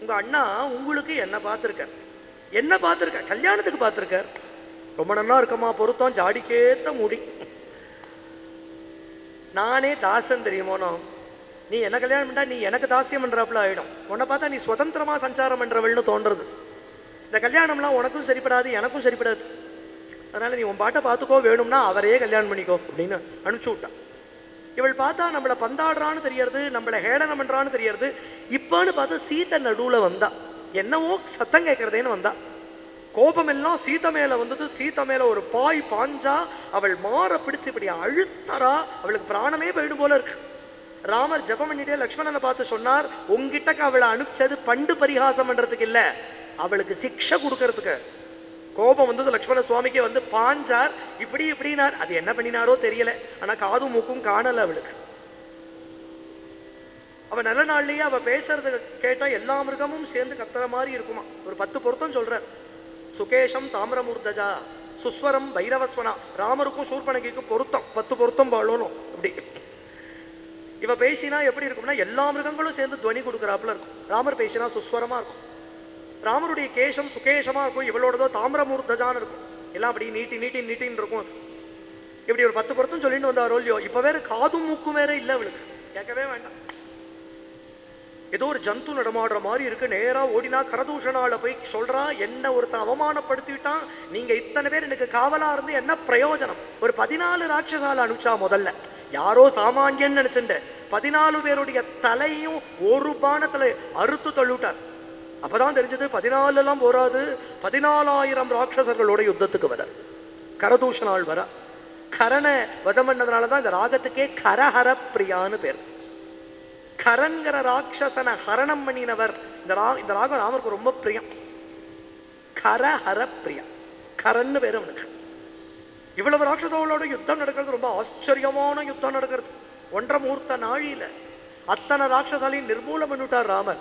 [SPEAKER 1] உங்க அண்ணா உங்களுக்கு என்ன பார்த்துருக்கார்? என்ன பார்த்துருக்கார்? கல்யாணத்துக்கு பார்த்துருக்கார். ரொம்ப நல்லா இருக்கமா பொருத்தம் ஜாடிக்கேத்த முடி. நானே தாசன் தெரியுமோனோ நீ? என்ன கல்யாணம் பண்ணா நீ எனக்கு தாசியம் பண்றாப்புல ஆயிடும். உன்னை பார்த்தா நீ சுதந்திரமா சஞ்சாரம் பண்றவள்னு தோன்றது இந்த கல்யாணம்லாம் உனக்கும் சரிப்படாது எனக்கும் சரிப்படாது. அதனால நீ உன் பாட்டை பார்த்துக்கோ வேணும்னா அவரையே கல்யாணம் பண்ணிக்கோ அப்படின்னு அனுப்பிச்சு விட்டான் இவள் பார்த்தா நம்மளை பந்தாடுறான்னு தெரியறது நம்மளை ஹேளனம் பண்ணுறான்னு தெரியறது. இப்போன்னு பார்த்து சீத்தை நடுவில் வந்தா. என்னவோ சத்தம் கேட்கறதேன்னு வந்தா. கோபம் எல்லாம் சீத்த மேல வந்தது சீத்த மேல ஒரு பாய் பாஞ்சா அவள் மாற பிடிச்சு இப்படி அழுத்தரா அவளுக்கு பிராணமே போயிடும் போல இருக்கு. ராமர் ஜெபம் பண்ணிட்டே லக்ஷ்மணனை பார்த்து சொன்னார் உங்ககிட்ட அவளை அனுப்பிச்சது பண்டு பரிகாசம் பண்றதுக்கு இல்ல. அவளுக்கு சிக்ஷை கொடுக்கறதுக்கு. கோபம் வந்தது லக்ஷ்மண சுவாமிக்கு வந்து பாஞ்சார் இப்படி இப்படினார். அது என்ன பண்ணினாரோ தெரியல. ஆனா காதும் மூக்கும் காணல அவளுக்கு. அவ நல்ல நாள்லயே அவ பேசுறத கேட்டா எல்லா மிருகமும் சேர்ந்து கத்துற மாதிரி இருக்குமா. ஒரு பத்து பொருத்தம் சொல்ற சுகேஷம் தாமிரமூர்த்தஜா சுஸ்வரம் பைரவஸ்வனா ராமருக்கும் சூர்பனகிக்கும் பொருத்தம். பத்து பொருத்தம் வாழணும் அப்படி. இவ பேசினா எப்படி இருக்கும்னா எல்லா மிருகங்களும் சேர்ந்து துவனி கொடுக்குறாப்புல இருக்கும். ராமர் பேசினா சுஸ்வரமா இருக்கும். ராமருடைய கேசம் சுகேஷமா இருக்கும் இவளோடதோ தாமிரமூர்த்தஜான்னு இருக்கும். எல்லாம் அப்படி நீட்டி நீட்டி நீட்டின்னு இருக்கும். இப்படி ஒரு பத்து பொருத்தம் சொல்லிட்டு வந்தாரோ இல்லையோ இப்ப வேற காதும் மூக்கும் வேற இல்ல அவளுக்கு கேட்கவே வேண்டாம். ஏதோ ஒரு ஜந்து நடமாடுற மாதிரி இருக்கு நேரா ஓடினா கரதூஷணால போய் சொல்றா என்ன ஒருத்தன் அவமானப்படுத்திட்டான் நீங்க இத்தனை பேர் எனக்கு காவலா இருந்து என்ன பிரயோஜனம்? ஒரு பதினாலு ராட்சசால அனுப்பிச்சா முதல்ல. யாரோ சாமானியன்னு நினைச்சுட்ட பதினாலு பேருடைய தலையும் ஒரு பானத்துல அறுத்து தள்ளுட்டார் அப்பதான் தெரிஞ்சது பதினாலு எல்லாம் போராது பதினாலாயிரம் ராட்சசர்களோட யுத்தத்துக்கு வர. கரதூஷணாள் வர. கரனை வதம் பண்ணதுனாலதான் இந்த ராகத்துக்கே கரஹர பிரியான்னு பேர். கரங்கிற ராட்சசனை ஹரணம் பண்ணினவர் இந்த ரா இந்த ராகம் ராமருக்கு ரொம்ப பிரியம். கரஹர பிரியம் கரன்னு பேரு அவனுக்கு. இவ்வளவு ராட்சசங்களோட யுத்தம் நடக்கிறது ரொம்ப ஆச்சரியமான யுத்தம் நடக்கிறது. ஒன்றரை மூர்த்த நாழியில அத்தனை ராட்சசாலையும் நிர்மூலம் பண்ணிவிட்டார் ராமர்.